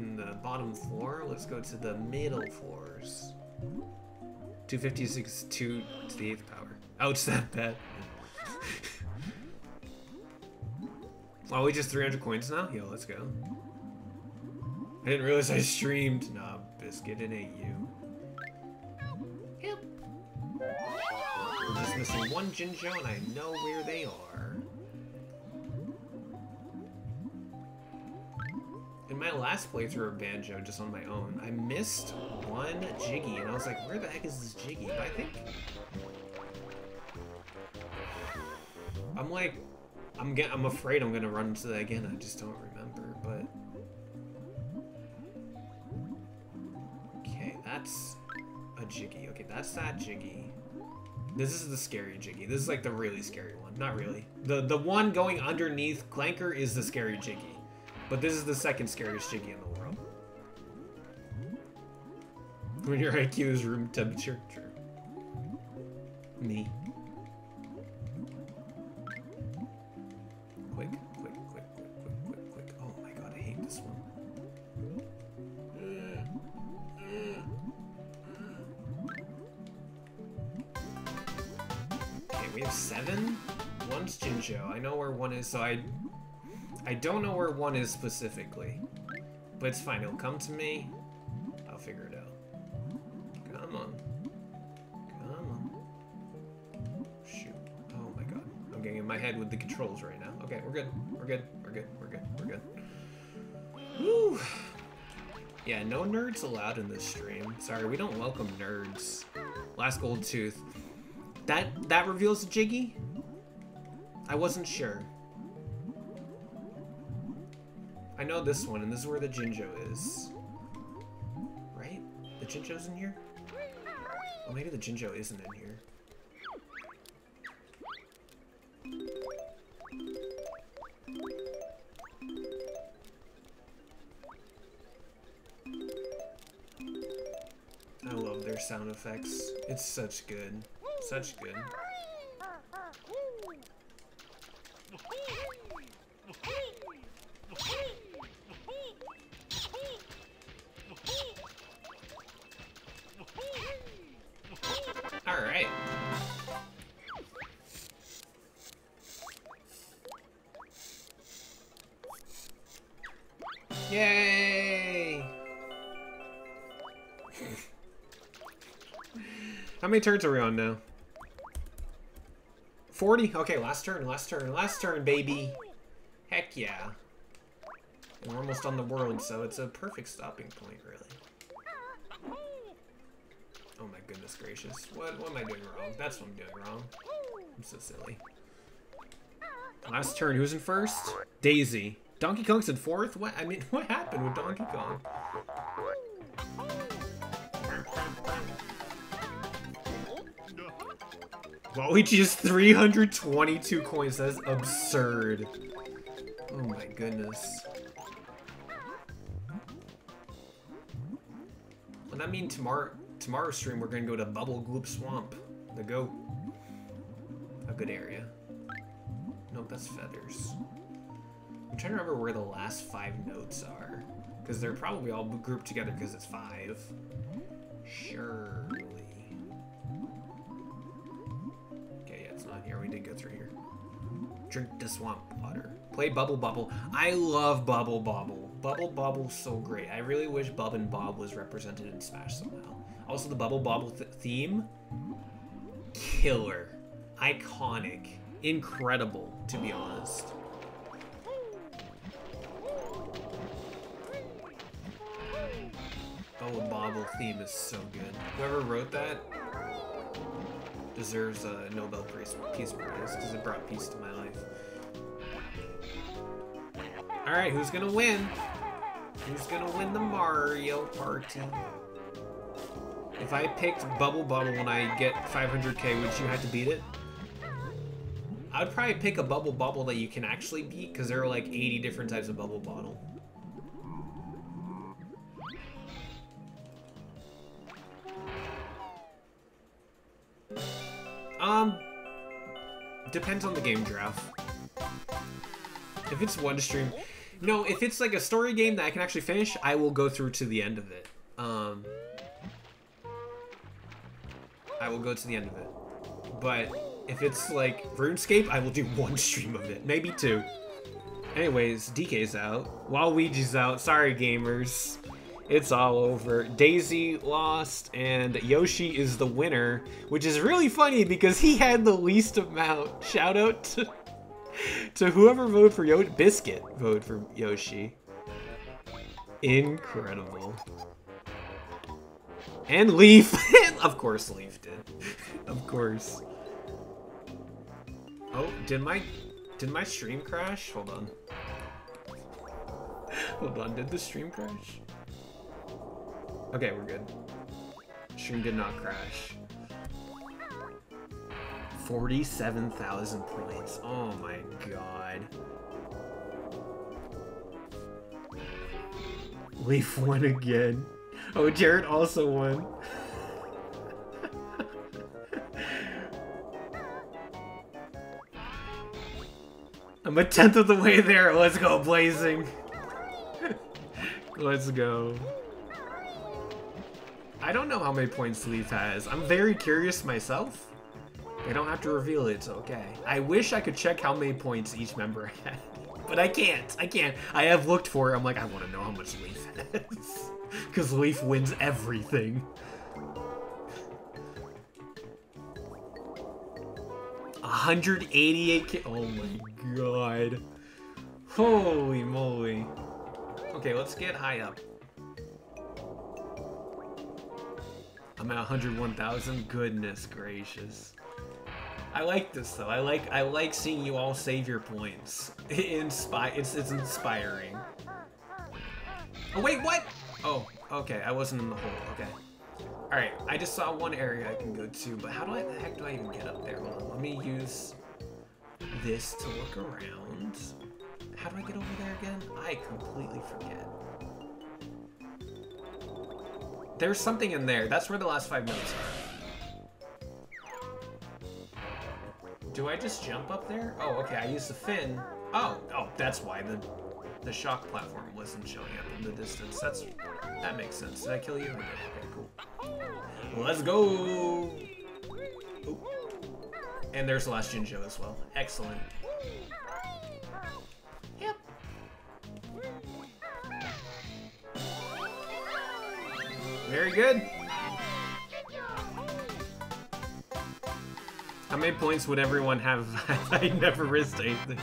in the bottom floor. Let's go to the middle floors. 256 2 to the 8th power. Ouch, (laughs) that bad. Are we just 300 coins now? Yo, let's go. I didn't realize I streamed. Nah, biscuit, it ain't you. Yep. We're just missing one Jinjo, and I know where they are. In my last playthrough of Banjo, just on my own, I missed one Jiggy, and I was like, where the heck is this Jiggy? But I think... I'm like... I'm get, I'm afraid I'm gonna run into that again, I just don't remember, but... Okay, that's a Jiggy. Okay, that's that Jiggy. This is the scary Jiggy. This is like the really scary one. Not really. The the one going underneath Clanker is the scary Jiggy. But this is the second scariest Jiggy in the world. When your IQ is room temperature. Sure. me. Quick, quick, quick, quick, quick, quick, quick. Oh my god, I hate this one. Okay, we have seven. One's Jinjo. I know where one is, so I... I don't know where one is specifically. But it's fine, it'll come to me. I'll figure it out. Come on. Come on. Shoot. Oh my god. I'm getting in my head with the controls right now. Okay, we're good. We're good. We're good. We're good. We're good. Woo! Yeah, no nerds allowed in this stream. Sorry, we don't welcome nerds. Last gold tooth. That that reveals a Jiggy? I wasn't sure. I know this one, and this is where the Jinjo is. Right? The Jinjo's in here? Oh, maybe the Jinjo isn't in here. I love their sound effects. It's such good. Such good. (laughs) Alright. Yay! How many turns are we on now? 40? Okay, last turn, last turn, last turn, baby. Heck yeah. We're almost on the world, so it's a perfect stopping point, really. Goodness gracious. What, what am I doing wrong? That's what I'm doing wrong. I'm so silly. Last turn, who's in first? Daisy. Donkey Kong's in fourth? What? I mean, (laughs) what happened with Donkey Kong? Waluigi has 322 coins. That's absurd. Oh my goodness. Well, that mean tomorrow tomorrow's stream we're gonna go to Bubblegloop Swamp, the goat. A good area. Nope, that's feathers. I'm trying to remember where the last five notes are. Because they're probably all grouped together because it's five. Surely. Okay, yeah, it's not here. We did go through here. Drink the swamp water. Play Bubble Bobble. I love Bubble Bobble. Bubble Bobble's so great. I really wish Bub and Bob was represented in Smash somehow. Also, the Bubble Bobble th theme, killer, iconic, incredible, to be honest. Bubble Bobble theme is so good. Whoever wrote that deserves a Nobel Peace Prize because it brought peace to my life. Alright, who's gonna win? Who's gonna win the Mario Party? If I picked Bubble Bobble when I get 500k, would you have to beat it? I would probably pick a Bubble Bobble that you can actually beat, because there are like 80 different types of Bubble Bobble. Um, depends on the game draft. If it's one stream, no, if it's like a story game that I can actually finish, I will go through to the end of it. Um, I will go to the end of it. But if it's like RuneScape, I will do (laughs) one stream of it, maybe two. Anyways, DK's out. Waluigi's out. Sorry, gamers. It's all over. Daisy lost, and Yoshi is the winner, which is really funny because he had the least amount. Shout out to, (laughs) to whoever voted for Yoshi. Biscuit voted for Yoshi. Incredible. And Leaf. (laughs) of course Leaf. (laughs) of course. Oh, did my did my stream crash? Hold on. (laughs) Hold on, did the stream crash? Okay, we're good. Stream did not crash. 47,000 points. Oh my god. Leaf won again. Oh, Jared also won. (laughs) I'm a tenth of the way there. Let's go, Blazing. (laughs) Let's go. I don't know how many points Leaf has. I'm very curious myself. They don't have to reveal it, it's okay. I wish I could check how many points each member had. (laughs) But I can't. I can't. I have looked for it. I'm like, I want to know how much Leaf (laughs) has. Because Leaf wins everything. Hundred eighty-eight K. Oh my god. Holy moly. Okay, let's get high up. I'm at 101,000. Goodness gracious. I like this though. I like I like seeing you all save your points. (laughs) Inspire. It's it's inspiring. Oh wait, what? Oh, okay. I wasn't in the hole. Okay. All right. I just saw one area I can go to, but how do I the heck do I even get up there? Hold on. Let me use this to look around. How do I get over there again? I completely forget. There's something in there. That's where the last five minutes are. Do I just jump up there? Oh, okay, I use the fin. Oh, oh, that's why the the shock platform wasn't showing up in the distance. That's that makes sense. Did I kill you? Okay. Let's go. And there's the last Jinjo as well. Excellent. Yep. Very good. How many points would everyone have (laughs) I never risked anything?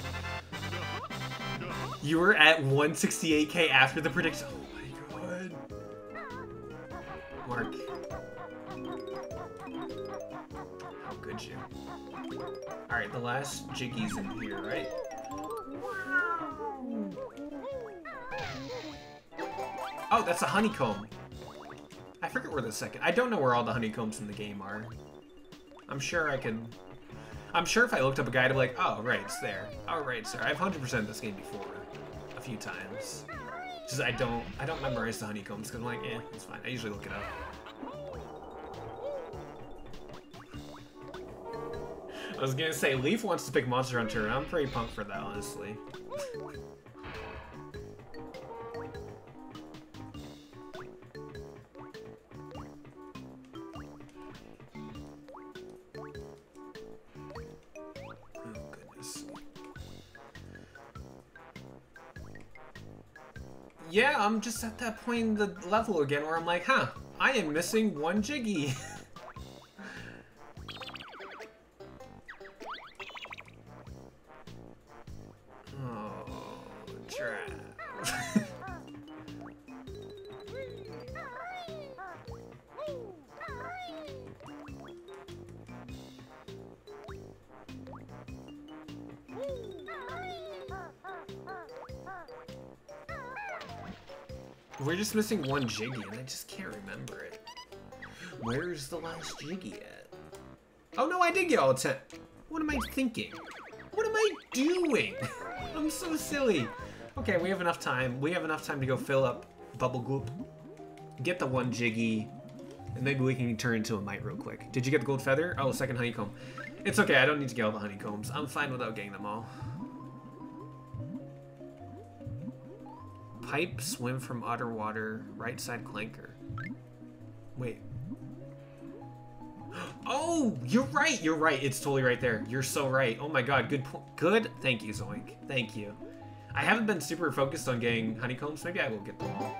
You were at 168k after the prediction. Mark. How could you? Alright, the last Jiggy's in here, right? Oh, that's a honeycomb. I forget where the second... I don't know where all the honeycombs in the game are. I'm sure I could... I'm sure if I looked up a guide, I'd be like, oh, right, it's there. Oh, right, sir. I've 100% this game before. A few times. Just I don't... I don't memorize the honeycombs, because I'm like, eh, it's fine. I usually look it up. I was gonna say, Leaf wants to pick Monster Hunter, and I'm pretty pumped for that, honestly. Yeah, I'm just at that point in the level again where I'm like, huh, I am missing one Jiggy. (laughs) just missing one Jiggy, and I just can't remember it. Where's the last Jiggy at? Oh no, I did get all 10. What am I thinking? What am I doing? (laughs) I'm so silly. Okay, we have enough time. We have enough time to go fill up Bubblegloop, get the one Jiggy, and maybe we can turn into a Mite real quick. Did you get the Gold Feather? Oh, second Honeycomb. It's okay, I don't need to get all the Honeycombs. I'm fine without getting them all. Pipe, swim from otter underwater, right side clanker. Wait. (gasps) Oh, you're right. You're right. It's totally right there. You're so right. Oh my god. Good. Point. Good. Thank you, Zoink. Thank you. I haven't been super focused on getting honeycombs. Maybe I will get them all.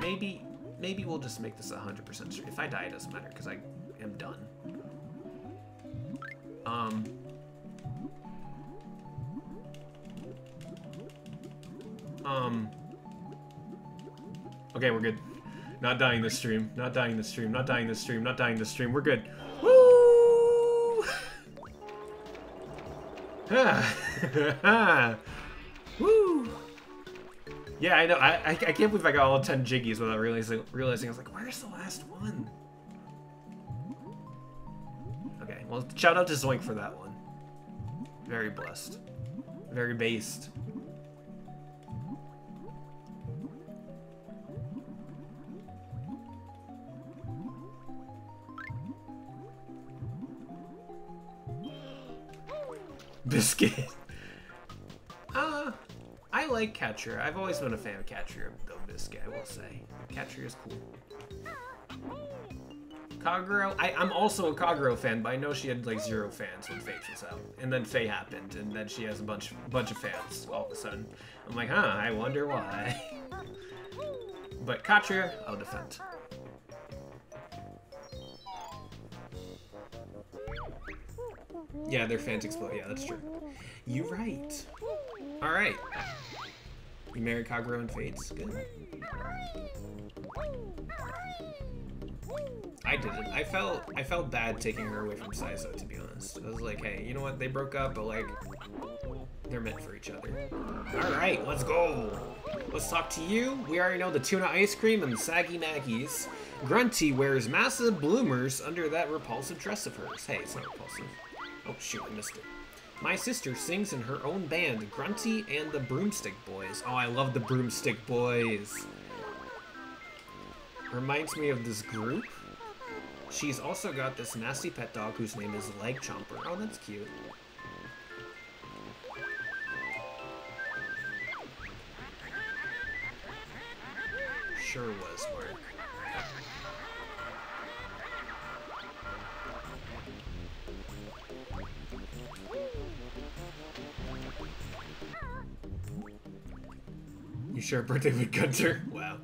Maybe, maybe we'll just make this 100% sure. If I die, it doesn't matter because I am done. Um. Um. Okay, we're good. Not dying this stream. Not dying this stream. Not dying this stream. Not dying this stream. We're good. Woo! Woo! (laughs) Yeah, I know. I, I, I can't believe I got all 10 jiggies without realizing, realizing. I was like, where's the last one? Okay, well, shout out to Zoink for that one. Very blessed. Very based. Biscuit. (laughs) Uh, I like Catria. I've always been a fan of Catria, though, Biscuit, I will say. Catria is cool. Kagero, I, I'm also a Kagero fan, but I know she had like zero fans when Fates was out. And then Faye happened, and then she has a bunch, bunch of fans all of a sudden. I'm like, huh, I wonder why. (laughs) but Catria, I'll defend. Yeah, their fans explode. Yeah, that's true. You right. All right. You marry Kagero and Fates. Good. I didn't. I felt I felt bad taking her away from Saizo, to be honest. I was like, hey, you know what? They broke up, but like, they're meant for each other. All right, let's go. Let's talk to you. We already know the tuna ice cream and the saggy Maggies. Grunty wears massive bloomers under that repulsive dress of hers. Hey, it's not repulsive. Oh shoot, I missed it. My sister sings in her own band, Grunty and the Broomstick Boys. Oh, I love the Broomstick Boys. Reminds me of this group. She's also got this nasty pet dog whose name is Leg Chomper. Oh, that's cute. Sure was, Mark. You share a birthday with Gunter? Wow.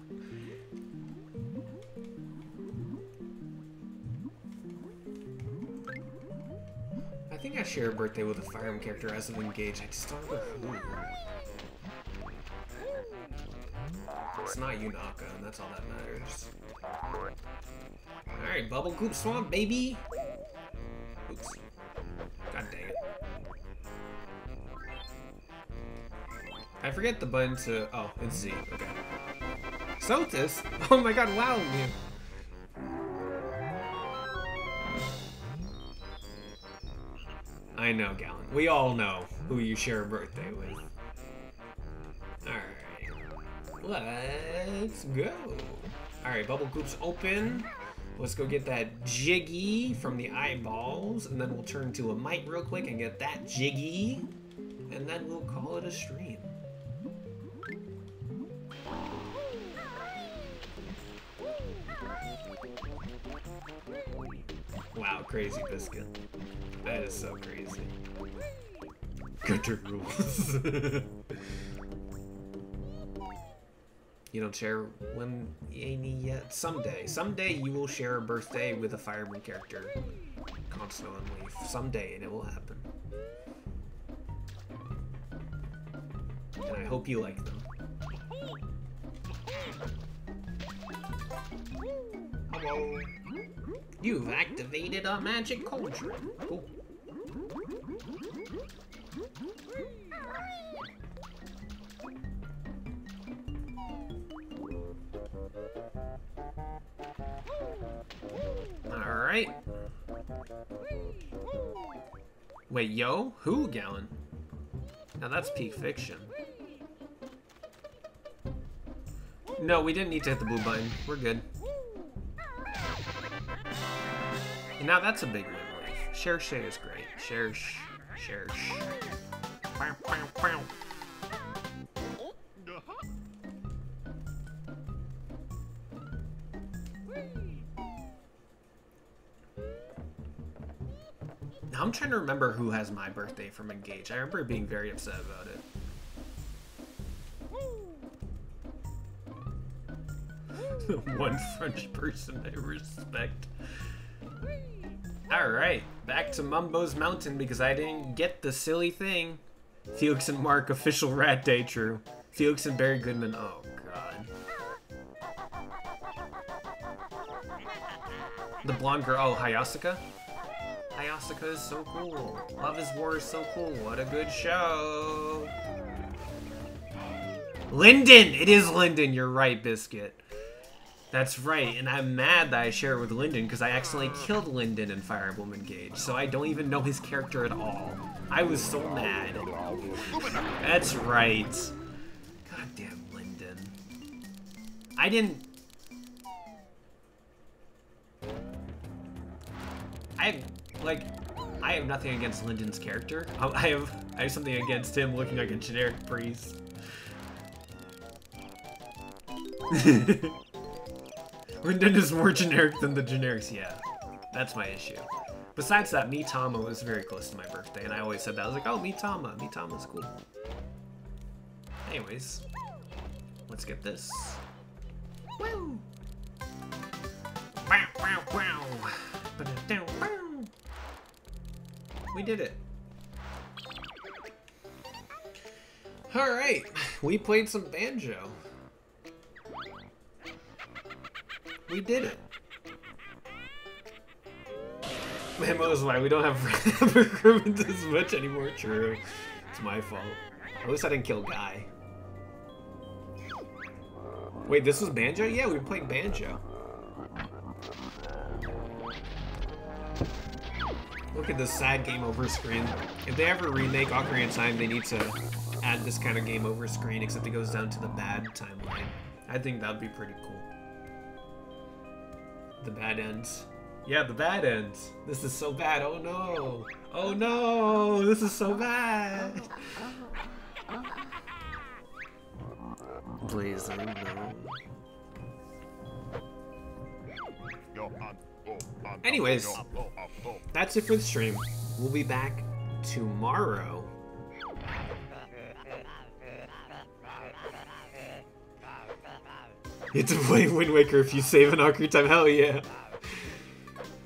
I think I share a birthday with a Fire Emblem character as of Engage. I just don't remember who. It's not Yunaka, and that's all that matters. Alright, Bubble Goop Swamp, baby! Oops. I forget the button to... Oh, it's Z. Okay. Sothis? (laughs) Oh my god, wow! I know, Gallant. We all know who you share a birthday with. Alright. Let's go. Alright, Bubble Goop's open. Let's go get that Jiggy from the eyeballs, and then we'll turn to a Mite real quick and get that Jiggy, and then we'll call it a stream. Wow, crazy biscuit. That is so crazy. Gunter rules. (laughs) you don't share when any yet. Someday. Someday you will share a birthday with a Fire Emblem character. Constant on Leaf. Someday, and it will happen. And I hope you like them. Hello. You've activated a magic cauldron. Cool. Alright. Wait, yo? Who, Gallant? Now that's peak fiction. No, we didn't need to hit the blue button. We're good. Now that's a big win life. Share Shay is great. Share sh. Share. Now I'm trying to remember who has my birthday from Engage. I remember being very upset about it. (laughs) The one French person I respect. Alright, back to Mumbo's Mountain because I didn't get the silly thing. Felix and Mark, official Rat Day, true. Felix and Barry Goodman, oh god. The blonde girl, oh, Hayasaka? Hayasaka is so cool. Love is War is so cool. What a good show. Lindon! It is Lindon, you're right, Biscuit. That's right, and I'm mad that I share it with Lindon because I accidentally killed Lindon in Fire Emblem Engage, so I don't even know his character at all. I was so mad. That's right. Goddamn Lindon. I didn't... I, like, I have nothing against Lindon's character. (laughs) I have, I have something against him looking like a generic priest. (laughs) Nintendo's more generic than the generics, yeah. That's my issue. Besides that, Mitama was very close to my birthday, and I always said that. I was like, oh, Mitama. Mitama's cool. Anyways, let's get this. Woo! Wow, wow, wow. We did it. Alright, we played some Banjo. We did it. Memo is why we don't have (laughs) recruitment as much anymore. True. It's my fault. At least I didn't kill Guy. Wait, this was Banjo? Yeah, we were playing Banjo. Look at this sad game over screen. If they ever remake Ocarina of Time, they need to add this kind of game over screen, except it goes down to the bad timeline. I think that'd be pretty cool. The bad ends. Yeah, the bad ends. This is so bad. Oh no. Oh, oh. no. This is so bad. Please, I know. Anyways, that's it for the stream. We'll be back tomorrow. You have to play Wind Waker if you save an Ocarina time. Hell yeah.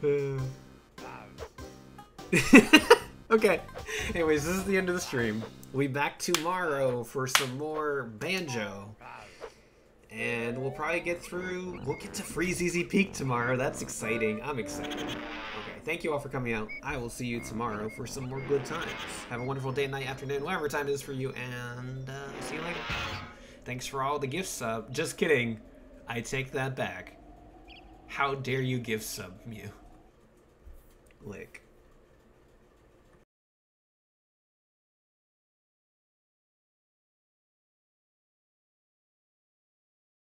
(laughs) okay. Anyways, this is the end of the stream. We'll be back tomorrow for some more Banjo. And we'll probably get through... We'll get to Freezeezy Peak tomorrow. That's exciting. I'm excited. Okay, thank you all for coming out. I will see you tomorrow for some more good times. Have a wonderful day, night, afternoon, whatever time it is for you, and uh, see you later. Thanks for all the gifts sub. Just kidding. I take that back. How dare you give sub, Mew. Lick.